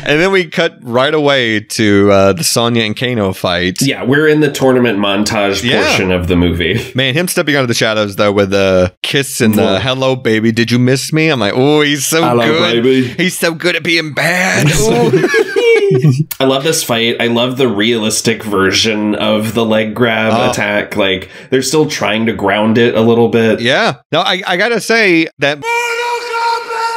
and then we cut right away to uh, the Sonya and Kano fight. yeah, we're in the tournament montage Yeah. portion of the movie. Man, him stepping out of the shadows though with the kiss and the "Hello, baby, did you miss me?" I'm like, oh, he's so Hello, good. baby. He's so good at being bad. Ooh. I love this fight. I love the realistic version of the leg grab Oh. attack. Like they're still trying to ground it a little bit. yeah. No, I, I gotta say that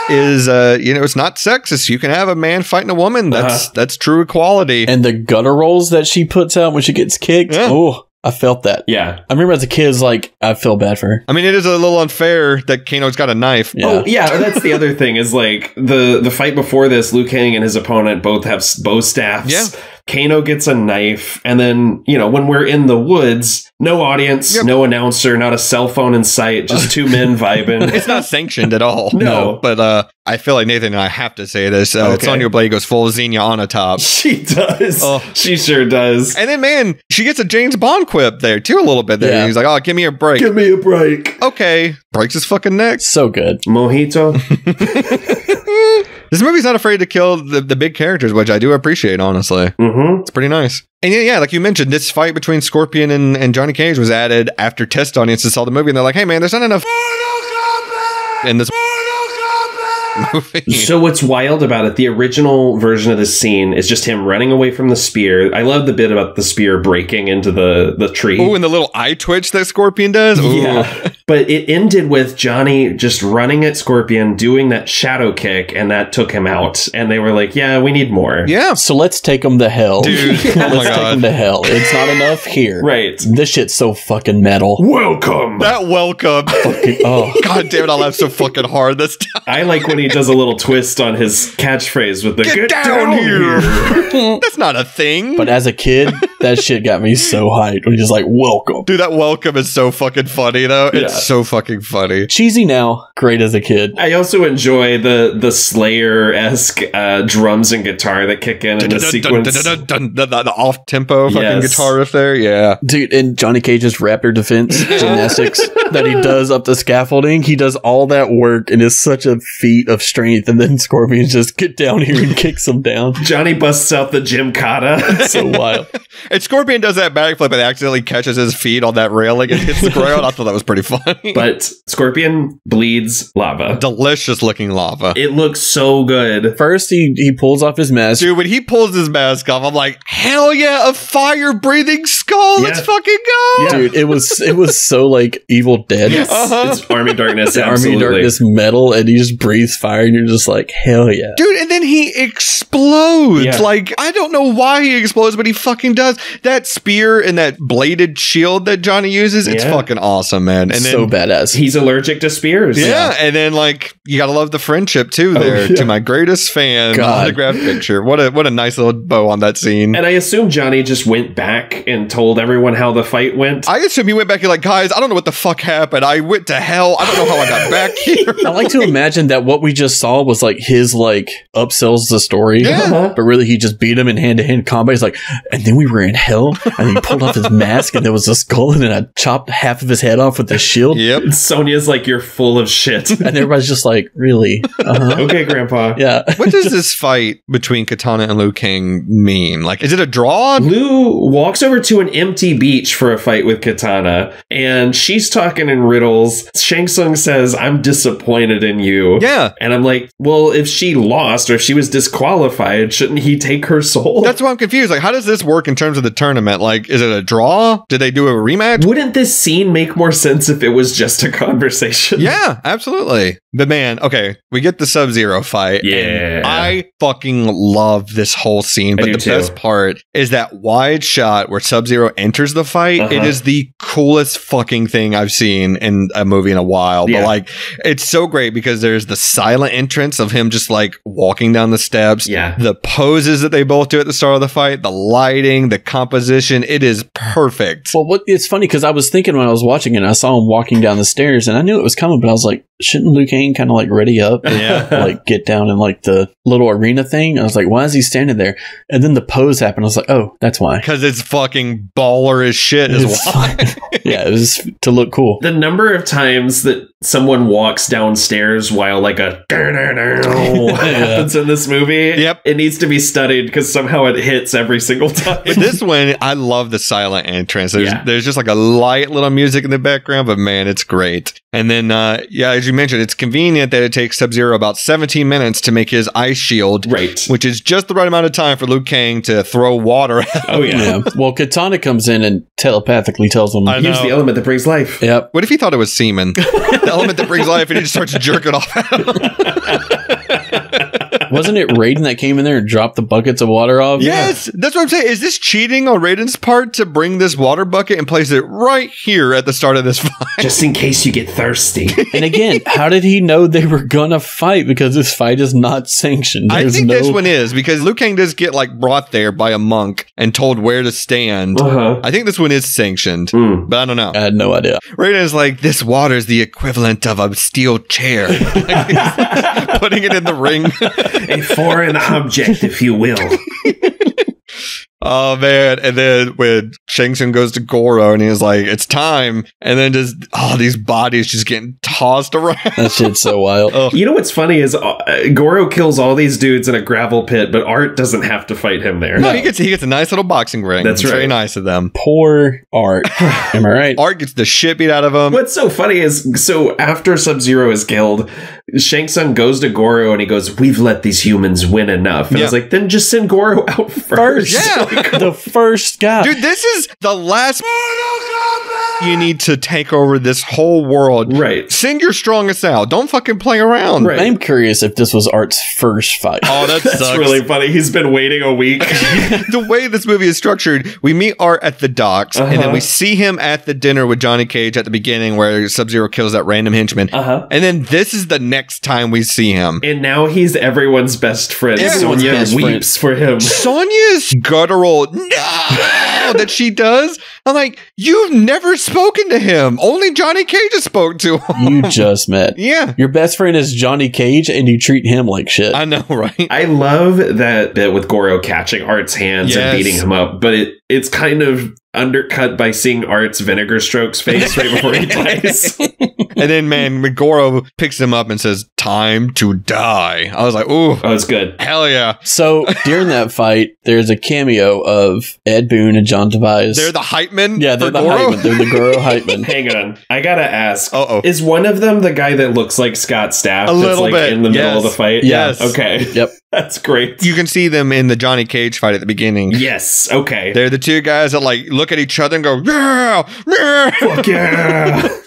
is uh you know it's not sexist. You can have a man fighting a woman. That's Uh-huh. that's true equality. And the gutter rolls that she puts out when she gets kicked. Yeah. Oh, I felt that. Yeah. I remember as a kid, it was like I feel bad for her. I mean, it is a little unfair that Kano's got a knife. Yeah. Oh yeah, that's the other thing is like the the fight before this, Liu Kang and his opponent both have s- bow staffs. Yeah. Kano gets a knife, and then you know when we're in the woods, no audience, Yep. no announcer, not a cell phone in sight, just two men vibing. It's not sanctioned at all. No. But uh, I feel like Nathan and I have to say this. Uh, Okay. Sonya Blade goes full Xenia Onatopp. She does. Oh. She sure does. And then, man, she gets a James Bond quip there too, a little bit there. Yeah. He's like, oh, give me a break. Give me a break. okay. Breaks his fucking neck. So good. Mojito. This movie's not afraid to kill the, the big characters, which I do appreciate, honestly. mm-hmm. Mm-hmm. It's pretty nice. And yeah, yeah, like you mentioned, this fight between Scorpion and, and Johnny Cage was added after test audiences saw the movie and they're like, hey, man, there's not enough in this movie. So what's wild about it? The original version of this scene is just him running away from the spear. I love the bit about the spear breaking into the the tree. Oh, and the little eye twitch that Scorpion does. Ooh. Yeah. But it ended with Johnny just running at Scorpion, doing that shadow kick, and that took him out. And they were like, yeah, we need more. Yeah. So let's take him to hell. Dude, oh let's take God. them to hell. It's not enough here. Right. This shit's so fucking metal. Welcome. That welcome. Oh, God damn it, I laughed so fucking hard this time. I like when he does a little twist on his catchphrase with the Get, down, here. That's not a thing. but as a kid, that shit got me so hyped when he's like, "Welcome." Dude, that welcome is so fucking funny though. It's so fucking funny. Cheesy now, great as a kid. I also enjoy the the Slayer esque uh, drums and guitar that kick in in the sequence. The off tempo fucking guitar riff there. Yeah. Dude, and Johnny Cage's raptor defense gymnastics that he does up the scaffolding, he does all that work and is such a feat of strength. And then Scorpion just get down here and kicks him down. Johnny busts out the Gymkata. So wild. And Scorpion does that backflip and accidentally catches his feet on that railing and hits the ground. I thought that was pretty funny. but Scorpion bleeds lava. delicious looking lava. It looks so good. First, he, he pulls off his mask. Dude, when he pulls his mask off, I'm like, hell yeah, a fire breathing skull. Let's fucking go. Yeah. Dude, it was it was so like Evil Dead. Uh-huh. It's Army Darkness. The Army. Darkness metal, and he just breathes fire, and you're just like, hell yeah. Dude, and then he explodes. Yeah. Like, I don't know why he explodes, but he fucking does. That spear and that bladed shield that Johnny uses, it's fucking awesome, man. And so then, badass. He's allergic to spears. yeah, and then like you gotta love the friendship too oh, there Oh, yeah. to my greatest fan God. autograph picture. What a what a nice little bow on that scene. And I assume Johnny just went back and told everyone how the fight went. I assume he went back and like, guys, I don't know what the fuck happened. I went to hell. I don't know how I got back here. I like to imagine that what we just saw was like his like upsells the story, Yeah. Uh-huh. but really he just beat him in hand to hand combat. He's like, and then we were in hell, and he pulled off his mask, and there was a skull, and then I chopped half of his head off with the shield, yep. Sonya's like, you're full of shit. and everybody's just like, really? Uh-huh. okay, Grandpa. Yeah. What does this fight between Kitana and Liu Kang mean? Like, is it a draw? Lou walks over to an empty beach for a fight with Kitana, and she's talking in riddles. Shang Tsung says, I'm disappointed in you. Yeah. And I'm like, well, if she lost or if she was disqualified, shouldn't he take her soul? That's why I'm confused. Like, how does this work in terms of the tournament? Like, is it a draw? Did they do a rematch? Wouldn't this scene make more sense if it was just a conversation? Yeah, absolutely. But man, okay, we get the Sub Zero fight. and Yeah. I fucking love this whole scene. But the too. best part is that wide shot where Sub Zero enters the fight. It Uh-huh. is the coolest fucking thing I've seen in a movie in a while. Yeah. But like, it's so great because there's the silent entrance of him just like walking down the steps. Yeah. The poses that they both do at the start of the fight, the lighting, the composition. It is perfect. Well, what it's funny because I was thinking when I was watching it, I saw him walking down the stairs, and I knew it was coming, but I was like, shouldn't Liu Kang kind of like ready up, Yeah. like get down in like the little arena thing? I was like, why is he standing there? And then the pose happened. I was like, oh, that's why. Because it's fucking baller as shit as It's- why. yeah, it was to look cool. The number of times that someone walks downstairs while like a happens in this movie, Yep. it needs to be studied because somehow it hits every single time. But this one, I love the silent entrance. There's Yeah. there's just like a light little music in the background, but man, it's great. And then, uh, yeah, as you mentioned, it's convenient that it takes Sub Zero about 17 minutes to make his ice shield, right. which is just the right amount of time for Liu Kang to throw water. at Oh yeah. Well, Kitana comes in and telepathically tells him, Use the element that brings life. "Yep, What if he thought it was semen? the element that brings life, and he just starts jerking off. at him. wasn't it Raiden that came in there and dropped the buckets of water off?" yes, that's what I'm saying. Is this cheating on Raiden's part to bring this water bucket and place it right here at the start of this fight? Just in case you get thirsty. And again, how did he know they were gonna fight? Because this fight is not sanctioned. I There's think no- this one is because Liu Kang does get like brought there by a monk and told where to stand. Uh-huh. I think this one is sanctioned, Mm. but I don't know. I had no idea. Raiden is like, this water is the equivalent of a steel chair. Putting it in the ring. A foreign object, if you will. oh man. And then when Shang Tsung goes to Goro and he's like, it's time. And then just, oh, these bodies just getting tossed around. That shit's so wild. Oh. You know what's funny is uh, Goro kills all these dudes in a gravel pit, but Art doesn't have to fight him there. No, he gets he gets a nice little boxing ring. That's It's Very nice of them. Poor Art. Am I right? Art gets the shit beat out of him. What's so funny is so after Sub Zero is killed, Shang Tsung goes to Goro and he goes, "We've let these humans win enough." And I was like, "Then just send Goro out first." First, Yeah. the first guy. Dude, this is the last you need to take over this whole world. Right. Send your strongest out. Don't fucking play around. Right. I'm curious if this was Art's first fight. Oh, that That's sucks. really funny. He's been waiting a week. the way this movie is structured, we meet Art at the docks, and then Uh-huh. we see him at the dinner with Johnny Cage at the beginning where Sub Zero kills that random henchman. Uh-huh. And then this is the next time we see him. and now he's everyone's best friend. Everyone's Sonya best friend. weeps for him. Sonya's guttural, no! that she does. I'm like, you've never spoken to him. Only Johnny Cage has spoke to him. You just met. yeah. Your best friend is Johnny Cage, and you treat him like shit. I know, right? I love that bit with Goro catching Art's hands Yes. and beating him up, but it it's kind of undercut by seeing Art's vinegar strokes face right before he dies. and then, man, when Goro picks him up and says, time to die. I was like, ooh, oh, it's good. hell yeah. so during that fight, there's a cameo of Ed Boon and John Tobias. They're the hype men yeah, they're for the Goro? hype men. They're the Goro hype men. Hang on. I gotta ask. Uh-oh. Is one of them the guy that looks like Scott Stapp A that's little like bit, in the middle of the fight? Yes. Okay. Yep. That's great. You can see them in the Johnny Cage fight at the beginning. Yes. Okay. They're the two guys that like look at each other and go, yeah, yeah. Fuck yeah.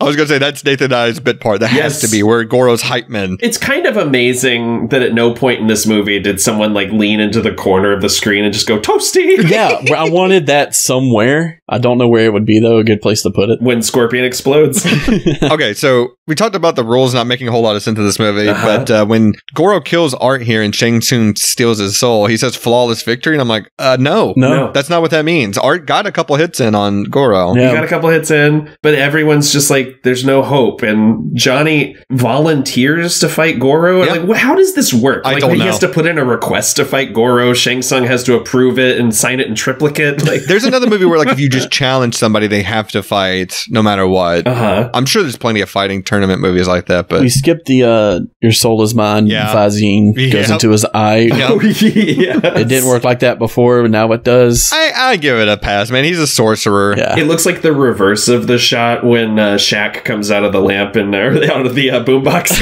I was gonna say that's Nathan and I's bit part. That has to be where Goro's hype men. It's kind of amazing that at no point in this movie did someone like lean into the corner of the screen and just go toasty. Yeah, I wanted that somewhere. I don't know where it would be though. A good place to put it. When Scorpion explodes. okay, so we talked about the rules not making a whole lot of sense in this movie, Uh-huh. but uh, when Goro kills Art here and Shang Tsung steals his soul, he says flawless victory, and I'm like, uh, no, No. No. that's not what that means. Art got a couple hits in on Goro. Yeah. You got a couple hits in, but everyone's just like, there's no hope. And Johnny volunteers to fight Goro. Yeah. Like, wh- how does this work? I like, don't he know. has to put in a request to fight Goro. Shang Tsung has to approve it and sign it in triplicate. Like, There's another movie where, like, if you just challenge somebody, they have to fight no matter what. uh huh. I'm sure there's plenty of fighting tournament movies like that, but We skipped the uh your soul is mine. Yeah. Fazine goes into his eye. Yep. Oh, yeah. It didn't work like that before, but now it does. I, I give it a pass, man. He's a sorcerer. yeah. It looks like the reverse of the shot when uh, Shaq comes out of the lamp and or out of the uh, boombox.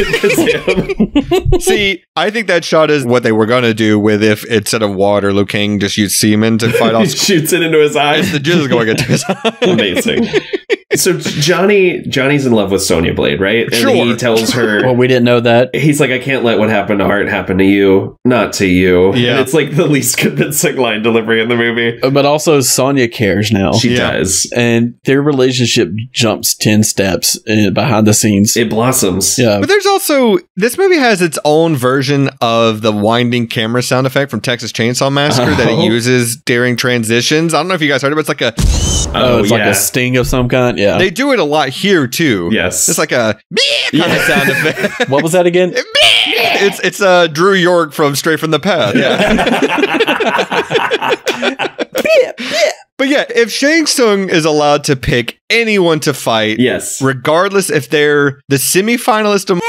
See, I think that shot is what they were going to do with if instead of water, Liu Kang just used semen to fight he off. shoots it into his eyes. the jizz is going into his eye. Amazing. So Johnny Johnny's in love with Sonya Blade, right? And Sure. he tells her well, we didn't know that. he's like, I can't let what happened to Art happen to you, not to you. Yeah. And it's like the least convincing line delivery in the movie. But also, Sonya cares now. She Yeah. does. and their relationship jumps 10 steps uh, behind the scenes. It blossoms. yeah. But there's also this movie has its own version of the winding camera sound effect from Texas Chainsaw Massacre that it Oh. uses during transitions. I don't know if you guys heard it, but it's like a Oh, it's like yeah. a sting of some kind. Yeah. they do it a lot here too. Yes. It's like a kind of sound effect. what was that again? it's it's uh Drew York from Straight from the Path. Yeah. but yeah, if Shang Tsung is allowed to pick anyone to fight, yes. regardless if they're the semifinalist of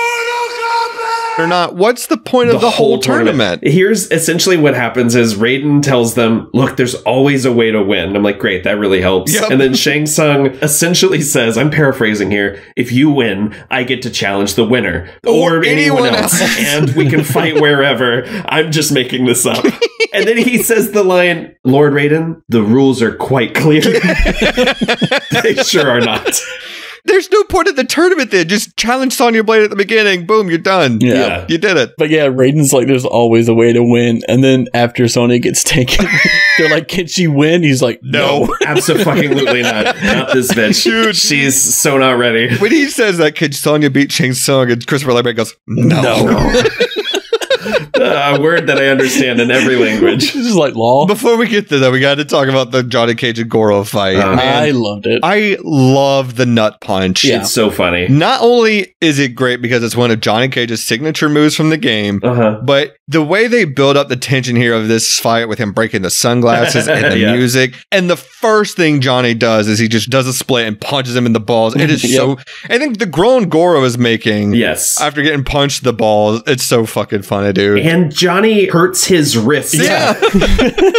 or not, what's the point of the, whole, tournament? Here's essentially what happens is Raiden tells them, look, there's always a way to win. I'm like, great, that really helps. Yep. And then Shang Tsung essentially says, I'm paraphrasing here, if you win, I get to challenge the winner. Or Or, anyone, anyone else. else. and we can fight wherever. I'm just making this up. and then he says the line, Lord Raiden, the rules are quite clear. they sure are not. There's no point in the tournament then. Just challenge Sonya Blade at the beginning. Boom, you're done. Yeah. Yeah. You did it. But yeah, Raiden's like, there's always a way to win. And then after Sonya gets taken, they're like, can she win? He's like, no. Absolutely not. Not this bitch. Dude. She's so not ready. When he says that, could Sonya beat Shang Tsung? And Christopher Lambert goes, no. a word that I understand in every language. This is like law. Before we get to that, we got to talk about the Johnny Cage and Goro fight. Uh, I loved it. I love the nut punch. Yeah. It's so funny. Not only is it great because it's one of Johnny Cage's signature moves from the game, Uh huh. but the way they build up the tension here of this fight with him breaking the sunglasses and the Yeah. music, and the first thing Johnny does is he just does a split and punches him in the balls. It is Yep. so. I think the groan Goro is making Yes. after getting punched the balls. It's so fucking funny, dude. and Johnny hurts his wrist. yeah.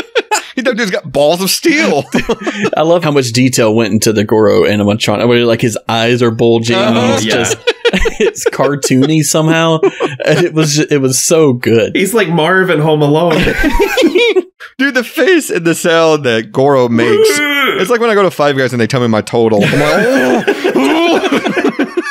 He that dude's got balls of steel. I love how much detail went into the Goro animatronic. Where like his eyes are bulging. Uh-huh. It's Yeah. just it's cartoony somehow. And it was it was so good. He's like Marv in Home Alone. Dude, the face and the sound that Goro makes. It's like when I go to Five Guys and they tell me my total.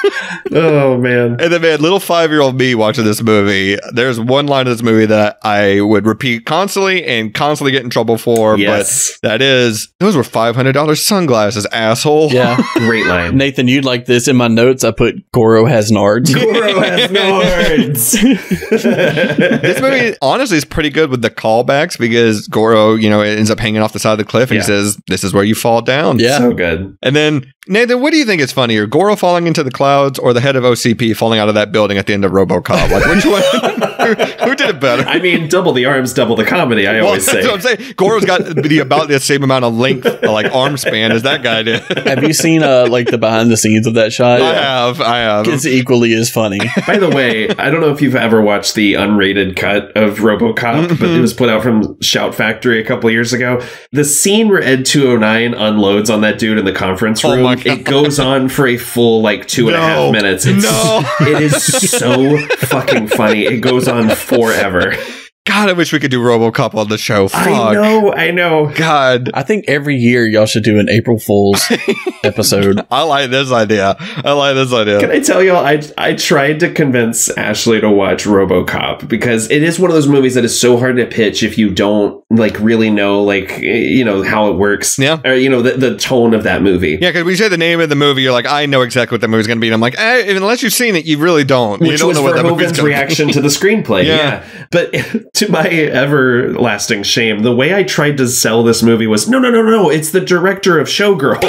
I'm like, "Oh." man. And then, man, little five year old me watching this movie, there's one line of this movie that I would repeat constantly and constantly get in trouble for. Yes. But that is, those were $500 sunglasses, asshole. Yeah. Great line. Nathan, you'd like this. In my notes, I put Goro has nards. Goro has Nords. this movie honestly is pretty good with the callbacks because Goro, you know, ends up hanging off the side of the cliff and Yeah. he says, This is where you fall down. Yeah. so good. And then, Nathan, what do you think is funnier? Goro falling into the clouds or the head of OCP falling out of that building at the end of Robocop? Like, which one? who, who did it better? I mean, double the arms, double the comedy. I Well, always that's say. what I'm saying. Goro's got the about the same amount of length, like arm span, as that guy did. Have you seen uh like the behind the scenes of that shot? I have, I have. It's equally as funny. By the way, I don't know if you've ever watched the unrated cut of RoboCop, but it was put out from Shout Factory a couple years ago. The scene where Ed 209 unloads on that dude in the conference Oh room, my God. it goes on for a full like two and a half No. minutes. It's, No. it is so fucking funny. It goes on forever. God, I wish we could do Robocop on the show. Fuck. I know, I know. God. I think every year y'all should do an April Fool's episode. I like this idea. I like this idea. Can I tell y'all, I I tried to convince Ashley to watch RoboCop because it is one of those movies that is so hard to pitch if you don't like really know like you know how it works, Yeah. or you know the, the tone of that movie. Yeah, because when you say the name of the movie, you're like, I know exactly what that movie's going to be. And I'm like, eh, unless you've seen it, you really don't. you Which don't was know what that movie's Verhoeven's gonna be. reaction to the screenplay. Yeah. yeah. But to my everlasting shame, the way I tried to sell this movie was no, no, no, no. It's the director of Showgirls,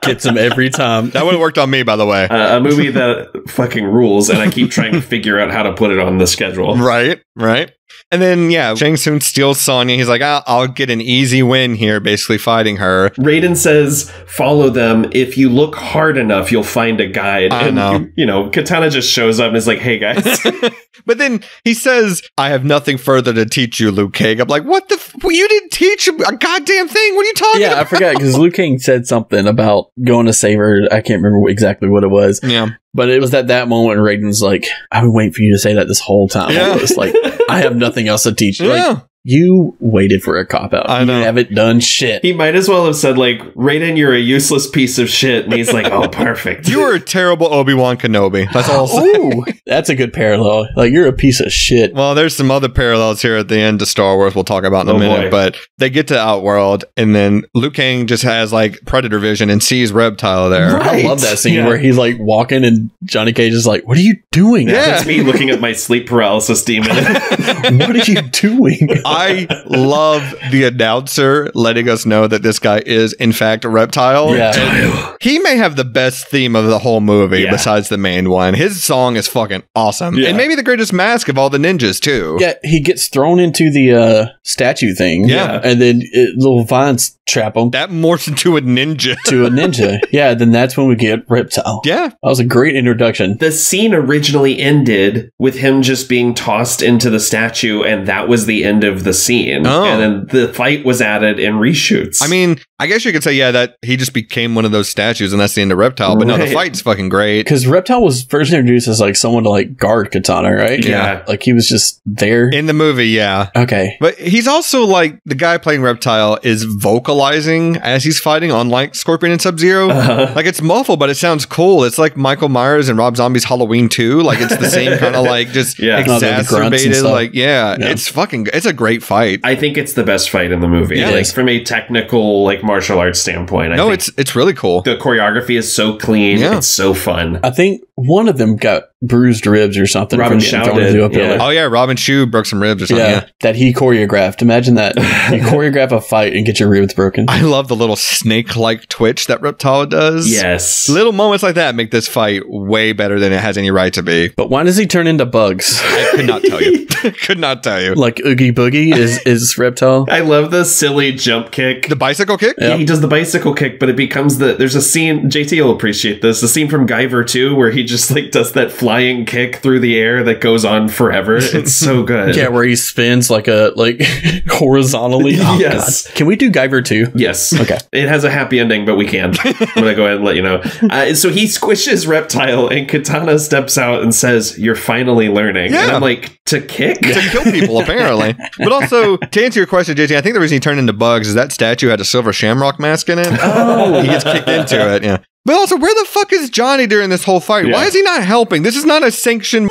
Gets them every time. That would have worked on me, by the way. uh, a movie that fucking rules, and I keep trying to figure out how to put it on the schedule. Right, right. And then, yeah, Shang Tsung steals Sonya. He's like, I'll, I'll get an easy win here, basically fighting her. Raiden says, "Follow them. If you look hard enough, you'll find a guide." I and know. you know, Kitana just shows up and is like, "Hey guys." But then he says, I have nothing further to teach you, Luke Cage. I'm like, what the? F- well, you didn't teach a goddamn thing. What are you talking about? Yeah, I forgot because Liu Kang said something about going to save her. I can't remember exactly what it was, Yeah. but it was at that moment when Raiden's like, "I've been waiting for you to say that this whole time." Yeah. It's like I have nothing else to teach you. Like, Yeah. You waited for a cop out. I you haven't done shit. he might as well have said like, "Raiden, you're a useless piece of shit," and he's like, "Oh, perfect." You were a terrible Obi Wan Kenobi. That's all. I'll say. Ooh, that's a good parallel. Like you're a piece of shit. Well, there's some other parallels here at the end to Star Wars we'll talk about in a Oh, minute, boy. but they get to Outworld and then Liu Kang just has like predator vision and sees Reptile there. I love that scene Yeah. where he's like walking and Johnny Cage is like, "What are you doing? Yeah. That's me looking at my sleep paralysis demon. what are you doing?" I love the announcer letting us know that this guy is in fact a reptile. Yeah. He may have the best theme of the whole movie Yeah. besides the main one. His song is fucking awesome. Yeah. And maybe the greatest mask of all the ninjas too. Yeah, he gets thrown into the uh, statue thing. Yeah. and then it, little vines trap him That morphs into a ninja. to a ninja. yeah, then that's when we get Reptile. yeah. That was a great introduction. the scene originally ended with him just being tossed into the statue, and that was the end of the scene. Oh. And then the fight was added in reshoots. I mean, I guess you could say, yeah, that he just became one of those statues and that's the end of Reptile. But no, the fight's fucking great. Because Reptile was first introduced as like someone to like guard Kitana, right? Yeah. like he was just there. In the movie, yeah. okay, But he's also like the guy playing Reptile is vocalizing as he's fighting, on like Scorpion and Sub Zero Uh-huh. Like it's muffled, but it sounds cool. It's like Michael Myers and Rob Zombie's Halloween 2. Like it's the same kind of like just Yeah. The- the grunts and exacerbated. Like yeah, Yeah. it's fucking. It's a great fight. I think it's the best fight in the movie. Yeah. like from a technical, like martial arts standpoint. I no, think it's it's really cool. the choreography is so clean. Yeah. It's so fun. I think one of them got bruised ribs or something. Robin from getting Shaw thrown into did, a pillar. yeah. Oh yeah, Robin Shou broke some ribs or something. Yeah, Yeah. that he choreographed. Imagine that you choreograph a fight and get your ribs broken. I love the little snake-like twitch that Reptile does. Yes. Little moments like that make this fight way better than it has any right to be. But why does he turn into bugs? I could not tell you. could not tell you. like Oogie Boogie is is reptile. I love the silly jump kick. The bicycle kick? Yeah. He does the bicycle kick, but it becomes the. There's a scene. JT will appreciate this. The scene from Guyver 2 where he just like does that flying kick through the air that goes on forever. It's so good. Yeah, where he spins like a like horizontally. Oh, Yes. God. Can we do Guyver too? Yes. Okay. It has a happy ending, but we can. I'm gonna go ahead and let you know. Uh, so he squishes Reptile, and Kitana steps out and says, "You're finally learning." Yeah. And I'm like, "To kick?" to kill people, apparently. But also, to answer your question, JT, I think the reason he turned into bugs is that statue had a silver shamrock mask in it. Oh. he gets kicked into it. Yeah. But also, where the fuck is Johnny during this whole fight? Why is he not helping? This is not a sanctioned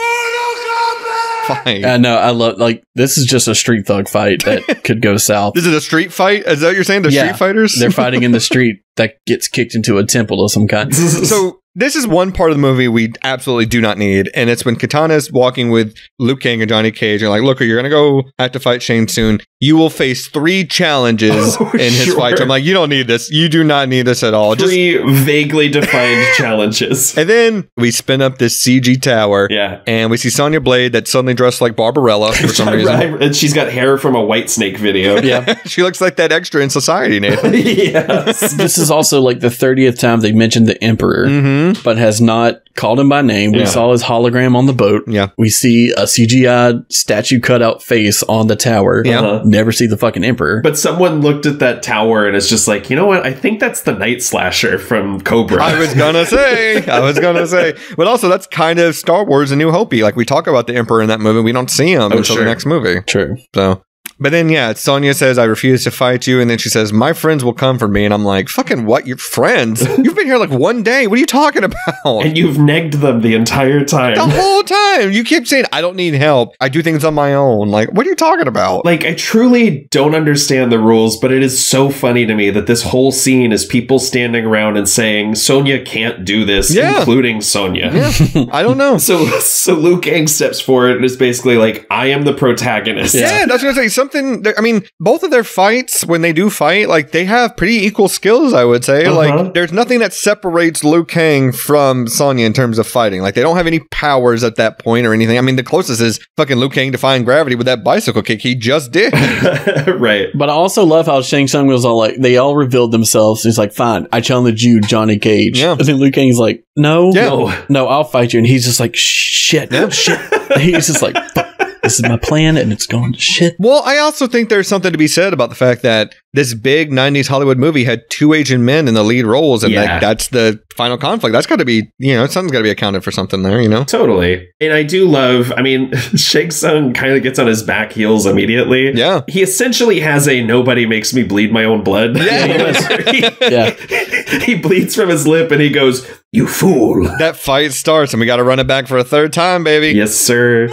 fight. I know. I love like this is just a street thug fight that could go south. Is it a street fight? Is that what you're saying? The Yeah. street fighters? They're fighting in the street that gets kicked into a temple of some kind. so this is one part of the movie we absolutely do not need, and it's when Kitana is walking with Liu Kang and Johnny Cage, and like, look, you're gonna go have to fight Shang Tsung. You will face three challenges Oh, in his sure. fight. I'm like, you don't need this. You do not need this at all. Just Three vaguely defined challenges. and then we spin up this CG tower, Yeah. and we see Sonya Blade that's suddenly dressed like Barbarella for some reason. And she's got hair from a Whitesnake video. Yeah. she looks like that extra in Society, Nathan. yes. this is also like the 30th time they mentioned the Emperor, mm-hmm. But has not called him by name. We saw his hologram on the boat. Yeah. We see a CGI statue cutout face on the tower. Yeah. Uh-huh. Never see the fucking Emperor. But someone looked at that tower and it's just like, you know what? I think that's the Night Slasher from Cobra. I was gonna say, I was gonna say, but also that's kind of Star Wars: A New Hope. Like we talk about the Emperor in that movie, we don't see him Oh, until sure. the next movie. True. So, but then yeah, Sonya says, "I refuse to fight you," and then she says, "My friends will come for me," and I'm like, "Fucking what? Your friends? You've been here like one day. What are you talking about?" and you've negged them the entire time. the whole time you keep saying, "I don't need help. I do things on my own." Like, what are you talking about? Like, I truly don't understand the rules, but it is so funny to me that this whole scene is people standing around and saying, Sonya can't do this, Yeah. including Sonya. yeah, I don't know. So, so Liu Kang steps forward and is basically like, I am the protagonist. Yeah, that's what I was gonna say. Something. I mean, both of their fights, when they do fight, like they have pretty equal skills. I would say. Uh-huh. Like, there's nothing that separates Liu Kang from Sonya in terms of fighting. Like, they don't have any powers at that point or anything. I mean, the closest is fucking Liu Kang defying gravity with that bicycle kick he just did. right. But I also love how Shang Tsung was all like, they all revealed themselves. He's like, fine, I challenge you, Johnny Cage. Yeah. And then Liu Kang's like, no, Yeah. no, no, I'll fight you. And he's just like, shit, shit. he's just like, fuck, this is my plan and it's going to shit. well, I also think there's something to be said about the fact that this big '90s Hollywood movie had two Asian men in the lead roles, and Yeah. like, that's the final conflict. That's got to be, you know, something's got to be accounted for something there. You know. Totally. And I do love, I mean, Shang Tsung kind of gets on his back heels immediately. Yeah. He essentially has a nobody makes me bleed my own blood. Yeah, he he, Yeah. he bleeds from his lip and he goes, You fool. That fight starts, and we got to run it back for a third time, baby. Yes, sir.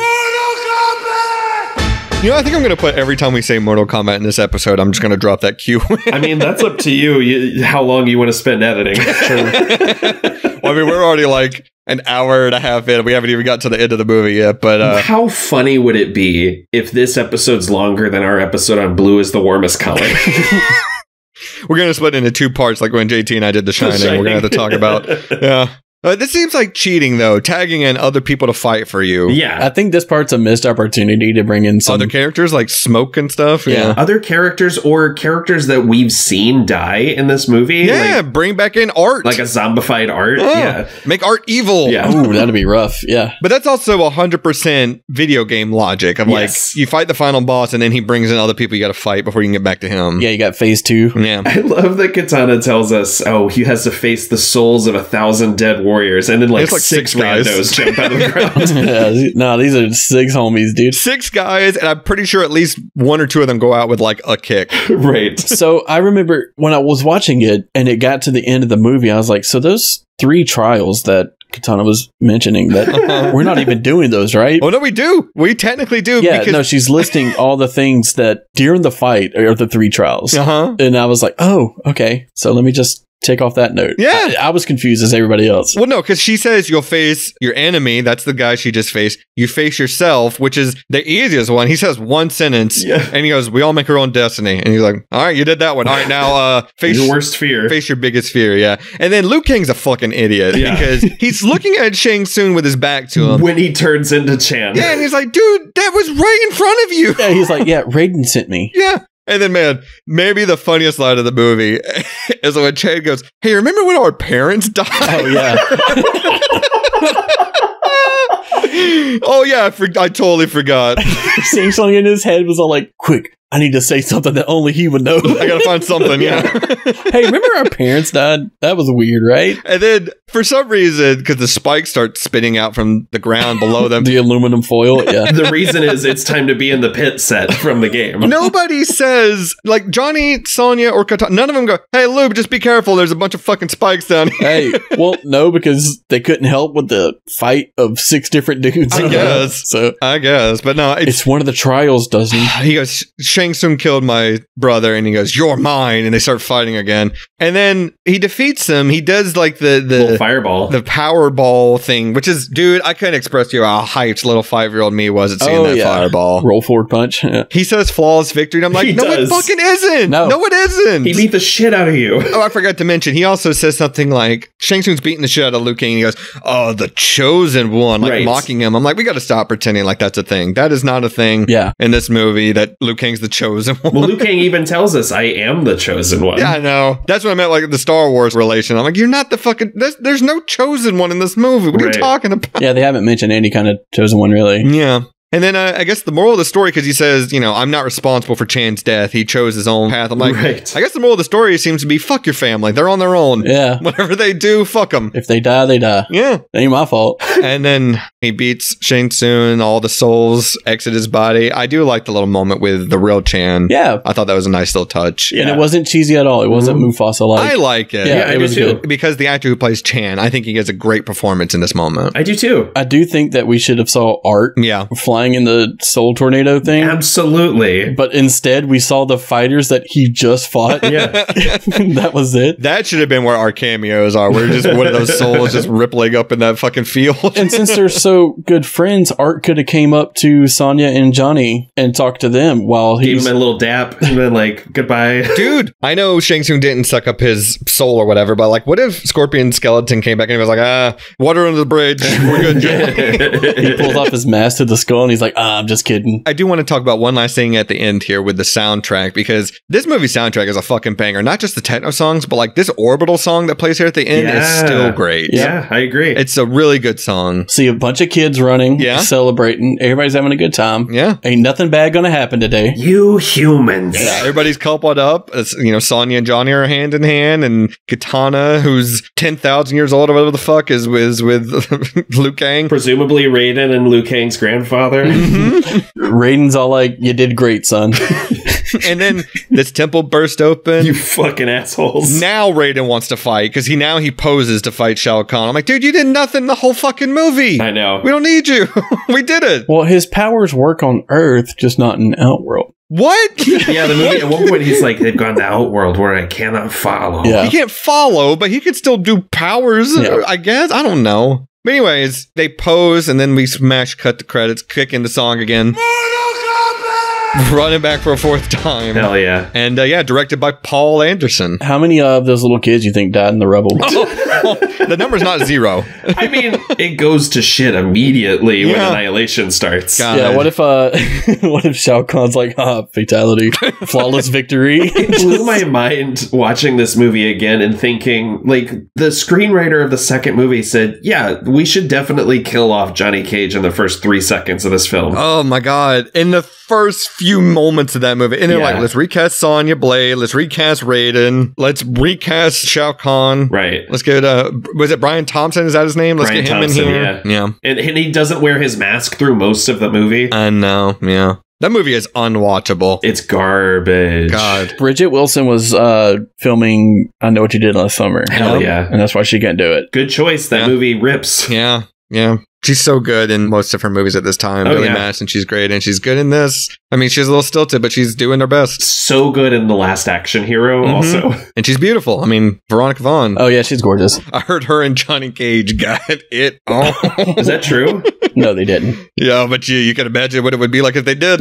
You know, I think I'm going to put every time we say Mortal Kombat in this episode, I'm just going to drop that cue. I mean, that's up to you, you how long you want to spend editing. well, I mean, we're already like an hour and a half in. We haven't even got to the end of the movie yet, but uh, how funny would it be if this episode's longer than our episode on Blue is the Warmest Color? we're going to split into two parts, like when JT and I did The Shining. We're going to have to talk about. Yeah. Uh, this seems like cheating, though, tagging in other people to fight for you. yeah. I think this part's a missed opportunity to bring in some. Other characters like Smoke and stuff. Yeah. Yeah. Other characters or characters that we've seen die in this movie. Yeah. Like, bring back in art. like a zombified art. Oh, Yeah. Make art evil. Yeah. Ooh, that'd be rough. Yeah. But that's also 100% video game logic of Yes. like, you fight the final boss and then he brings in other people you got to fight before you can get back to him. Yeah, you got phase two. Yeah. I love that Kitana tells us, oh, he has to face the souls of a thousand dead warriors, and then like, It's like six, six guys. randos jump out of the ground. yeah, no, these are six homies, dude. Six guys, and I'm pretty sure at least one or two of them go out with like a kick. right. So I remember when I was watching it and it got to the end of the movie, I was like, so those three trials that Kitana was mentioning that we're not even doing those, right? Oh no, we do. We technically do. yeah, because, no, she's listing all the things that during the fight are the three trials. Uh huh. And I was like, oh, okay. So let me just take off that note. Yeah. I, I was confused as everybody else. Well, no, because she says you'll face your enemy. That's the guy she just faced. You face yourself, which is the easiest one. He says one sentence, Yeah. and he goes, "We all make our own destiny." And he's like, "All right, you did that one. All right, now uh, face Your worst fear. face your biggest fear." Yeah. And then Liu Kang's a fucking idiot Yeah. because he's looking at Shang Tsung with his back to him. when he turns into Chan. Yeah, and he's like, "Dude, that was right in front of you." Yeah, he's like, yeah, Raiden sent me. Yeah. And then, man, maybe the funniest line of the movie is when Chan goes, Hey, remember when our parents died? Oh, yeah. oh, yeah. I, for- I totally forgot. Shang Tsung in his head was all like, quick, I need to say something that only he would know. I gotta find something, yeah. hey, remember our parents died? That was weird, right? and then for some reason, because the spikes start spitting out from the ground below them, The aluminum foil. Yeah. The reason is it's time to be in the pit set from the game. nobody says like Johnny, Sonya, or Kitana. None of them go, "Hey, Lube, just be careful. There's a bunch of fucking spikes down here." hey, well, no, because they couldn't help with the fight of six different dudes. I guess. So I guess, but no, it's. it's one of the trials, doesn't he? He goes, Shang Tsung killed my brother, and he goes, "You're mine," and they start fighting again. And then he defeats them. He does like the Little the fireball. the Powerball thing, which is, dude, I couldn't express to you how hyped little five year old me was at seeing Oh, that yeah. fireball. Roll forward punch. Yeah. He says flawless victory, and I'm like, He no, does. it fucking isn't. No. no it isn't. he beat the shit out of you. Oh, I forgot to mention. He also says something like Shang Tsung's beating the shit out of Liu Kang. And he goes, "Oh, the chosen one," like Right. mocking him. I'm like, we got to stop pretending like that's a thing. That is not a thing. Yeah. In this movie, that Liu Kang's the chosen one. Well, Liu Kang even tells us, "I am the chosen one." yeah, I know. That's what I meant, like the Star Wars relation. I'm like, you're not the fucking. There's, there's no chosen one in this movie. What are Right. you talking about? Yeah, they haven't mentioned any kind of chosen one really. Yeah. And then uh, I guess the moral of the story, because he says, you know, I'm not responsible for Chan's death. He chose his own path. I'm like, Right. I guess the moral of the story seems to be fuck your family. They're on their own. Yeah. Whatever they do, fuck them. If they die, they die. Yeah. It ain't my fault. and then he beats Shang Tsung. All the souls exit his body. I do like the little moment with the real Chan. Yeah. I thought that was a nice little touch. And it wasn't cheesy at all. It wasn't Mufasa like. I like it. Yeah, I it do was too. good. Because the actor who plays Chan, I think he has a great performance in this moment. I do too. I do think that we should have saw Art Yeah. flying in the soul tornado thing. Absolutely. But instead, we saw the fighters that he just fought. Yeah. that was it. That should have been where our cameos are. We're just one of those souls just rippling up in that fucking field. And since they're so good friends, Art could have came up to Sonya and Johnny and talked to them while he Gave he's him a little dap and then like goodbye. Dude, I know Shang Tsung didn't suck up his soul or whatever, but like, what if Scorpion Skeleton came back and he was like, ah, water under the bridge. We're good. he pulls off his mask to the skull and he's like, ah, I'm just kidding. I do want to talk about one last thing at the end here with the soundtrack because this movie soundtrack is a fucking banger. Not just the techno songs, but like this orbital song that plays here at the end is still great. yeah, I agree. It's a really good song. See a bunch of kids running, Yeah. celebrating. Everybody's having a good time. Yeah. Ain't nothing bad gonna happen today. you humans. Yeah, everybody's coupled up. It's, you know, Sonya and Johnny are hand in hand, and Kitana, who's ten thousand years old or whatever the fuck, is with with Liu Kang. Presumably Raiden and Liu Kang's grandfather. Raiden's all like, You did great, son. and then this temple burst open. you fucking assholes. now Raiden wants to fight because he now he poses to fight Shao Kahn. I'm like, dude, you did nothing the whole fucking movie. I know. We don't need you. we did it. well, his powers work on Earth, just not in Outworld. What? Yeah, the movie at one point he's like, they've gone to Outworld where I cannot follow. Yeah. He can't follow, but he could still do powers. Yeah. I guess. I don't know. But anyways, they pose and then we smash cut the credits, kick in the song again. Running back for a fourth time. Hell yeah. And uh, yeah, directed by Paul Anderson. How many of those little kids you think died in the rubble? the number's not zero. I mean, it goes to shit immediately when Annihilation starts. God. yeah, what if uh what if Shao Kahn's like, ah, fatality, flawless victory? It blew my mind watching this movie again and thinking, like, the screenwriter of the second movie said, yeah, we should definitely kill off Johnny Cage in the first three seconds of this film. Oh my god! In the first few moments of that movie, and they're Yeah. like, "Let's recast Sonya Blade. Let's recast Raiden. Let's recast Shao Kahn. Right. Let's get uh, was it Brian Thompson? Is that his name? Let's Brian get him Thompson, in here. yeah. yeah. And, and he doesn't wear his mask through most of the movie. I know. Yeah, that movie is unwatchable. It's garbage. God. Bridgette Wilson was uh filming I Know What You Did Last Summer. Hell yeah. And that's why she can't do it. Good choice. That Yeah. movie rips. Yeah. Yeah. She's so good in most of her movies at this time. Oh, Billy yeah. Madison, she's great, and she's good in this. I mean, she's a little stilted, but she's doing her best, So good in The Last Action Hero, Mhm. also. and she's beautiful. I mean, Veronica Vaughn. Oh yeah, she's gorgeous. I heard her and Johnny Cage got it on. Is that true? No, they didn't. Yeah, but you you can imagine what it would be like if they did.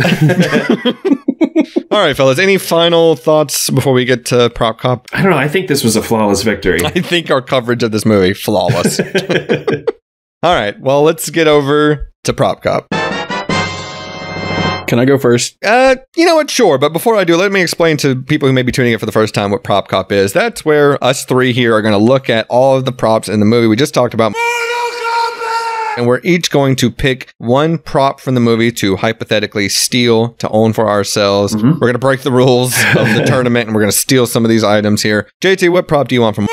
All right, fellas. Any final thoughts before we get to prop cop? I don't know. I think this was a flawless victory. I think our coverage of this movie flawless. All right, well, let's get over to prop cop. Can I go first? Uh, you know what? Sure, but before I do, let me explain to people who may be tuning in for the first time what prop cop is. That's where us three here are going to look at all of the props in the movie we just talked about. and we're each going to pick one prop from the movie to hypothetically steal to own for ourselves. We're going to break the rules of the tournament and we're going to steal some of these items here. JT, what prop do you want from?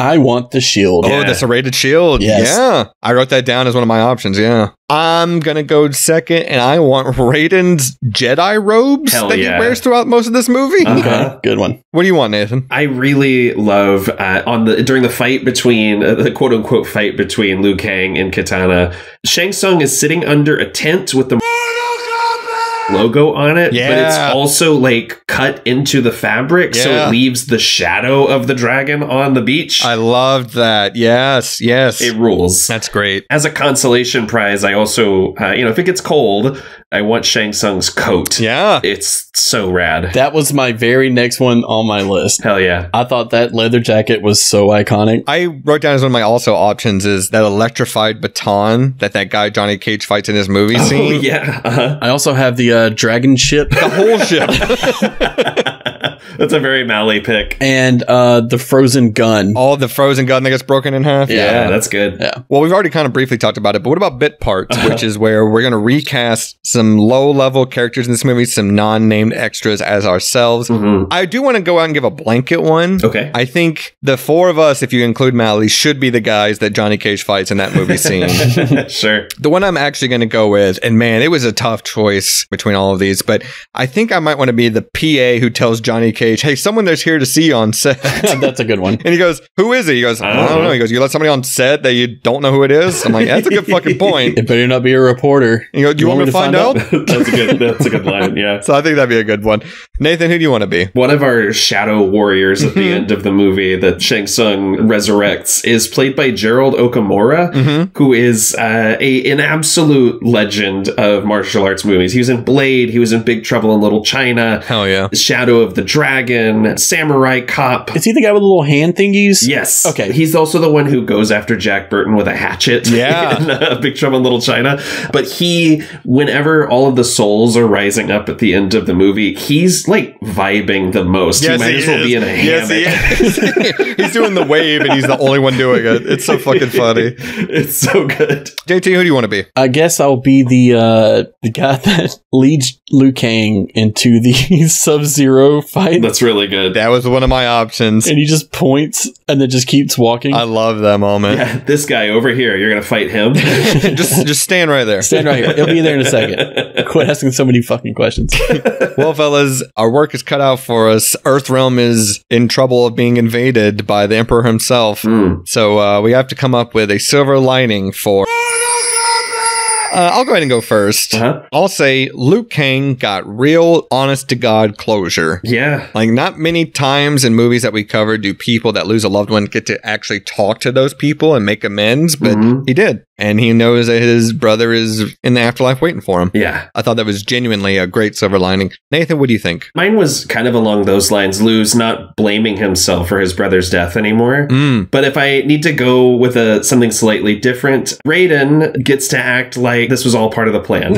I want the shield. Oh, the serrated shield. Yes. Yeah. I wrote that down as one of my options. Yeah. I'm going to go second and I want Raiden's Jedi robes Hell that yeah. he wears throughout most of this movie. Uh-huh. Good one. What do you want, Nathan? I really love uh, on the during the fight between uh, the quote unquote fight between Liu Kang and Kitana. Shang Tsung is sitting under a tent with the logo on it, but it's also like cut into the fabric, so it leaves the shadow of the dragon on the beach. I loved that. Yes. Yes. it rules. That's great. As a consolation prize, I also, uh, you know, if it gets cold, I want Shang Tsung's coat. Yeah. It's so rad. That was my very next one on my list. Hell yeah. I thought that leather jacket was so iconic. I wrote down as one of my also options is that electrified baton that that guy Johnny Cage fights in his movie Oh, scene. yeah. Uh-huh. I also have the uh, Uh, dragon ship The whole ship. That's a very Mallie pick. and uh, the frozen gun. All the frozen gun that gets broken in half. Yeah, that's good. Yeah. Well, we've already kind of briefly talked about it, but what about bit parts, which is where we're going to recast some low level characters in this movie, some non named extras as ourselves. I do want to go out and give a blanket one. Okay. I think the four of us, if you include Mallie, should be the guys that Johnny Cage fights in that movie scene. sure. The one I'm actually going to go with, and man, it was a tough choice between all of these, but I think I might want to be the PA who tells Johnny Cage, hey, someone that's here to see you on set. That's a good one. And he goes, Who is it? He goes, I don't know. He goes, You let somebody on set that you don't know who it is? I'm like, That's a good fucking point. It better not be a reporter. You go, Do you, want, me to find, out? that's a good. That's a good line. Yeah. so I think that'd be a good one. Nathan, who do you want to be? One of our shadow warriors at the Mm-hmm. end of the movie that Shang Tsung resurrects is played by Gerald Okamura, Mm-hmm. who is uh, a an absolute legend of martial arts movies. He was in Blade. He was in Big Trouble in Little China. Hell yeah. Shadow of the Dragon, Samurai Cop. Is he the guy with the little hand thingies? Yes. Okay. He's also the one who goes after Jack Burton with a hatchet. Yeah. in uh, Big Trouble in Little China. But he, whenever all of the souls are rising up at the end of the movie, he's like vibing the most. Yes, he might as well be in a hammock. Yes, he is. he's doing the wave and he's the only one doing it. It's so fucking funny. it's so good. JT, who do you want to be? I guess I'll be the uh, the guy that leads Liu Kang into the Sub Zero fight, That's really good. That was one of my options. and he just points and then just keeps walking. I love that moment. Yeah, this guy over here, you're gonna fight him. just just stand right there. Stand right here. He'll be there in a second. Quit asking so many fucking questions. Well, fellas, our work is cut out for us. Earthrealm is in trouble of being invaded by the Emperor himself. So uh, we have to come up with a silver lining for. Uh, I'll go ahead and go 1st Uh-huh. I'll say Liu Kang got real, honest to God closure. yeah. Like, not many times in movies that we cover do people that lose a loved one get to actually talk to those people and make amends, but he did. And he knows that his brother is in the afterlife waiting for him. Yeah. I thought that was genuinely a great silver lining. Nathan, what do you think? Mine was kind of along those lines. Liu's not blaming himself for his brother's death anymore. Mm. But if I need to go with a something slightly different, Raiden gets to act like this was all part of the plan.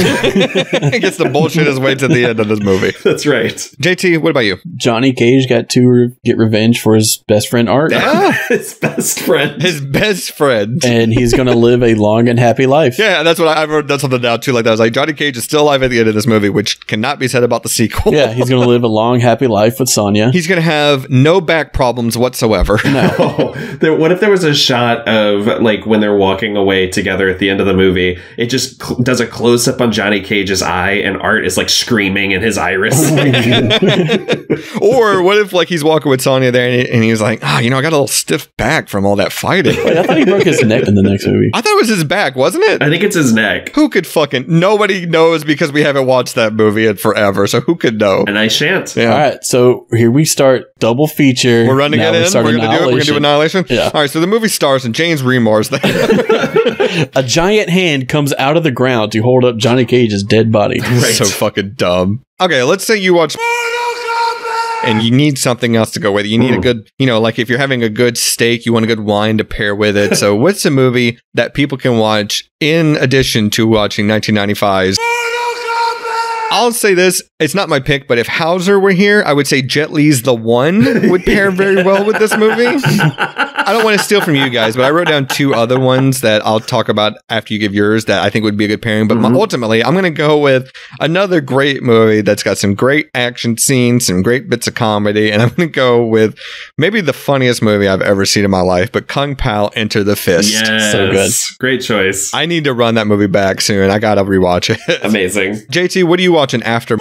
he gets to bullshit his way to the end of this movie. That's right. JT, what about you? Johnny Cage got to re- get revenge for his best friend Art, ah! His best friend. His best friend. and he's gonna live a long and happy life. Yeah, that's what I, I wrote. That's something down too. Like that I was like Johnny Cage is still alive at the end of this movie, which cannot be said about the sequel. Yeah, he's gonna live a long, happy life with Sonya. he's gonna have no back problems whatsoever. Oh, there, what if there was a shot of like when they're walking away together at the end of the movie? It just cl- does a close up on Johnny Cage's eye, and Art is like screaming in his iris. or what if like he's walking with Sonya there and, he, and he's like, ah, you know, I got a little stiff back from all that fighting. Wait, I thought he broke his neck in the next movie. I thought it was his back, wasn't it? I think it's his neck, Who could fucking nobody knows because we haven't watched that movie in forever. So who could know? and I shan't. Yeah. All right, so here we start double feature. We're running Now it in. We're gonna do it. We're gonna do Annihilation. Yeah. All right. So the movie stars and James Remar's there. A giant hand comes out of the ground to hold up Johnny Cage's dead body. so fucking dumb. Okay, let's say you watch. And you need something else to go with it. You need a good, you know, like if you're having a good steak, you want a good wine to pair with it. So, what's a movie that people can watch in addition to watching 1995's? I'll say this: it's not my pick, but if Hauser were here, I would say Jet Li's The One would pair very well with this movie. I don't want to steal from you guys, but I wrote down two other ones that I'll talk about after you give yours that I think would be a good pairing. But my- Mhm. ultimately, I'm going to go with another great movie that's got some great action scenes, some great bits of comedy, and I'm going to go with maybe the funniest movie I've ever seen in my life. But Kung Pao Enter the Fist. Yes. So good. Great choice. I need to run that movie back soon. I got to rewatch it. Amazing. JT, what do you watching after?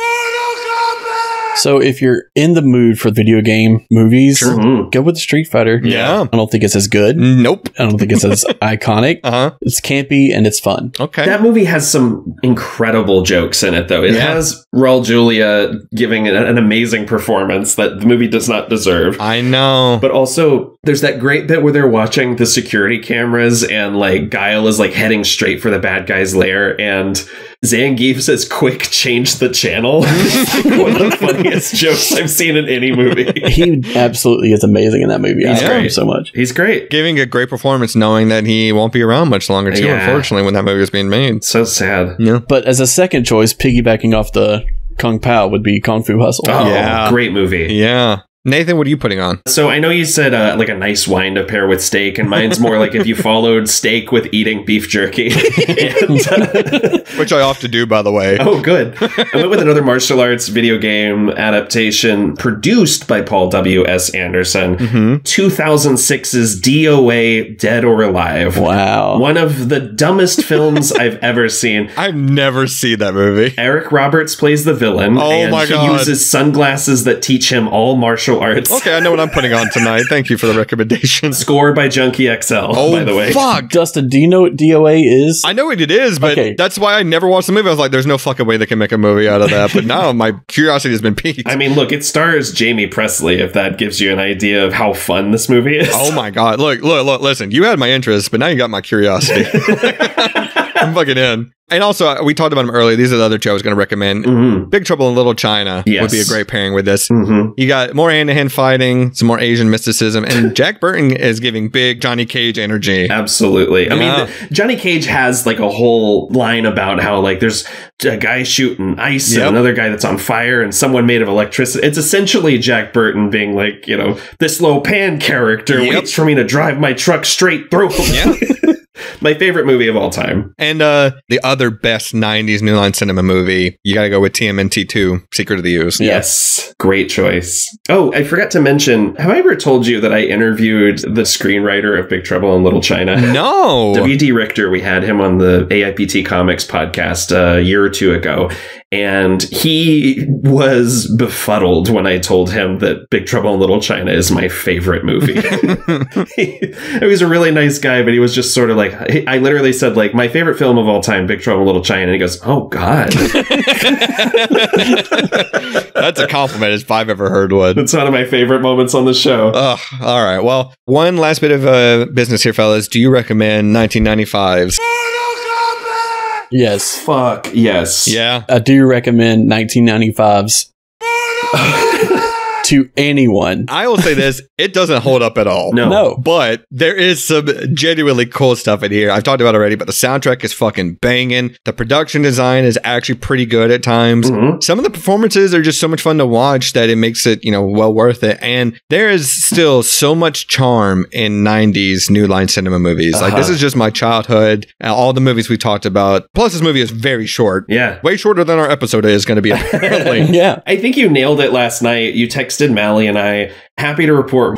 So if you're in the mood for video game movies, Mhm. go with Street Fighter. Yeah. I don't think it's as good. Nope. I don't think it's as iconic. Uh huh. It's campy and it's fun. Okay. That movie has some incredible jokes in it, though. It Yeah. has Raul Julia giving an, an amazing performance that the movie does not deserve. I know. But also, there's that great bit where they're watching the security cameras and like Guile is like heading straight for the bad guy's lair and Zangief says, quick, change the channel. One of the funniest jokes I've seen in any movie. He absolutely is amazing in that movie. I He's love him so much. He's great. Giving a great performance knowing that he won't be around much longer, too, Yeah. unfortunately, when that movie was being made. So sad. Yeah. But as a second choice, piggybacking off the Kung Pao would be Kung Fu Hustle. Oh, Yeah. great movie. Yeah. Nathan, what are you putting on? So I know you said uh, like a nice wine to pair with steak, and mine's more like if you followed steak with eating beef jerky. And, uh, Which I often do, by the way. oh, good. I went with another martial arts video game adaptation produced by Paul W. S. Anderson. Mm-hmm. 2006's DOA Dead or Alive. Wow. One of the dumbest films I've ever seen. I've never seen that movie. Eric Roberts plays the villain. Oh and my he uses sunglasses that teach him all martial arts. Okay, I know what I'm putting on tonight. Thank you for the recommendation. Score by Junkie XL, Oh, by the way. fuck. Dustin, do you know what DOA is? I know what it is, but Okay. that's why I never watched the movie. I was like, there's no fucking way they can make a movie out of that. But now my curiosity has been piqued. I mean, look, it stars Jaime Pressly, if that gives you an idea of how fun this movie is. Oh my god! Look, look, look! Listen, you had my interest, but now you got my curiosity. I'm fucking in. And also, uh, we talked about them earlier. These are the other two I was going to recommend. Mhm. Big Trouble in Little China Yes. would be a great pairing with this. Mhm. You got more hand-to-hand fighting, some more Asian mysticism, and Jack Burton is giving big Johnny Cage energy. Absolutely. I Yeah. mean, Johnny Cage has like a whole line about how like there's a guy shooting ice Yep. and another guy that's on fire and someone made of electricity. It's essentially Jack Burton being like, you know, this Lo Pan character Yep. waits for me to drive my truck straight through. Yeah. my favorite movie of all time. And uh, the other best '90s New Line Cinema movie, you got to go with TMNT Two: Secret of the Ooze. Yes. Great choice. Oh, I forgot to mention, have I ever told you that I interviewed the screenwriter of Big Trouble in Little China? No. W.D. Richter, we had him on the AIPT Comics podcast uh, a year or two ago, and he was befuddled when I told him that Big Trouble in Little China is my favorite movie. he, he was a really nice guy, but he was just sort of like, I literally said, like, my favorite film of all time, Big Trouble in Little China, and he goes, oh, God. That's a compliment if I've ever heard one. It's one of my favorite moments on the show. Ugh, all right. Well, one last bit of uh, business here, fellas. Do you recommend 1995's? yes. Fuck, yes. Yeah. I do recommend 1995's to anyone. I will say this: it doesn't hold up at all. No. No. But there is some genuinely cool stuff in here. I've talked about it already, but the soundtrack is fucking banging. The production design is actually pretty good at times. Mhm. Some of the performances are just so much fun to watch that it makes it, you know, well worth it. And there is still so much charm in 90s New Line Cinema movies. Like, this Uh-huh. is just my childhood. Uh, All the movies we talked about. Plus, this movie is very short. Yeah. Way shorter than our episode is going to be, apparently. Yeah. I think you nailed it last night. You texted Mallie and I. Happy to report.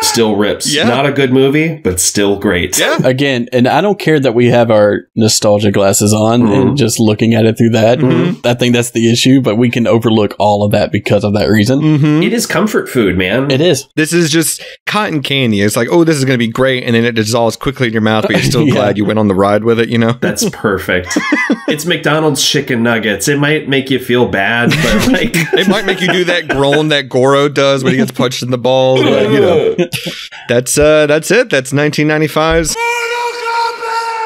Still rips. Yeah. Not a good movie, but still great. yeah. Again, and I don't care that we have our nostalgia glasses on Mhm. and just looking at it through that. Mhm. I think that's the issue, but we can overlook all of that because of that reason. Mm-hmm. It is comfort food, man. It is. This is just cotton candy. It's like, oh, this is going to be great. And then it dissolves quickly in your mouth, but you're still Yeah. glad you went on the ride with it, you know? That's perfect. it's McDonald's chicken nuggets. It might make you feel bad, but like It might make you do that groan that Goro does when he gets punched in the balls. But, you know, that's uh, that's it. That's 1995's.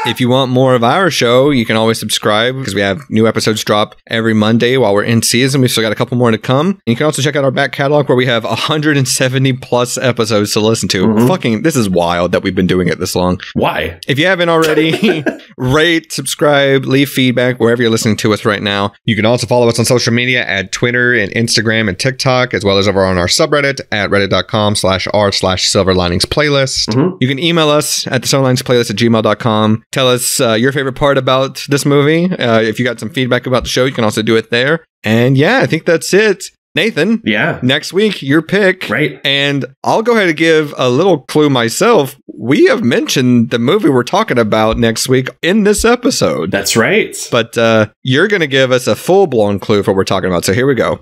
If you want more of our show, you can always subscribe because we have new episodes drop every Monday while we're in season. We've still got a couple more to come. And you can also check out our back catalog where we have 170 plus episodes to listen to. Mm-hmm. Fucking, this is wild that we've been doing it this long. Why? If you haven't already, rate, subscribe, leave feedback wherever you're listening to us right now. You can also follow us on social media at Twitter and Instagram and TikTok, as well as over on our subreddit at reddit.com slash r slash silver linings playlist. Mm-hmm. You can email us at the silver linings playlist at gmail.com. Tell us uh, your favorite part about this movie. Uh, if you got some feedback about the show, you can also do it there. And yeah, I think that's it. Nathan, Yeah. next week, your pick. Right. And I'll go ahead and give a little clue myself. We have mentioned the movie we're talking about next week in this episode. That's right. But uh, you're going to give us a full blown clue for what we're talking about. So here we go.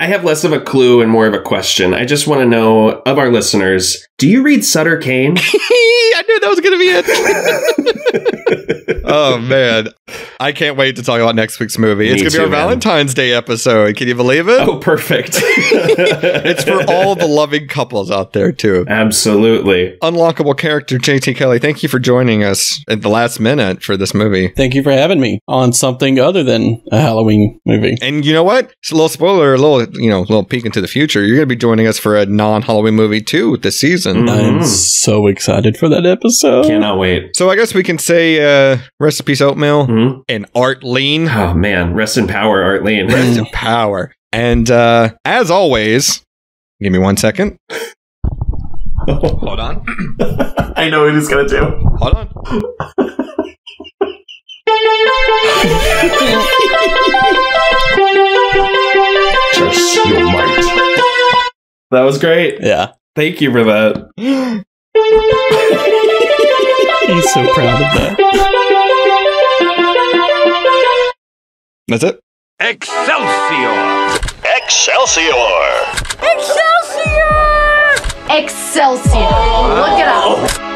I have less of a clue and more of a question. I just want to know of our listeners, do you read Sutter Cane? I knew that was going to be it. oh, man. I can't wait to talk about next week's movie. it's going to be too, our man. Valentine's Day episode. Can you believe it? oh, perfect. It's for all the loving couples out there, too. Absolutely. Unlockable character JT Kelly, thank you for joining us at the last minute for this movie. Thank you for having me on something other than a Halloween movie. And you know what? It's a little spoiler, a little you know, a little peek into the future. You're going to be joining us for a non-Halloween movie too this season. I'm so excited for that episode. Cannot wait. So I guess we can say uh, rest in peace, oatmeal, Mhm. and Art Lean, Oh, man. Rest in power, Art Lean. rest in power. And uh, as always, give me one second. Hold on, I know what he's going to do. hold on. Test your might. That was great. Yeah. Thank you for that. He's so proud of that. That's it. Excelsior! Excelsior! Excelsior! Excelsior! Look it up. Oh.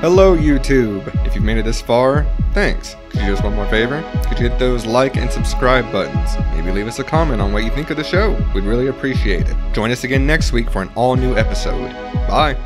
Hello, YouTube. If you've made it this far, thanks. Could you do us one more favor? Could you hit those like and subscribe buttons? Maybe leave us a comment on what you think of the show. We'd really appreciate it. Join us again next week for an all new episode. Bye.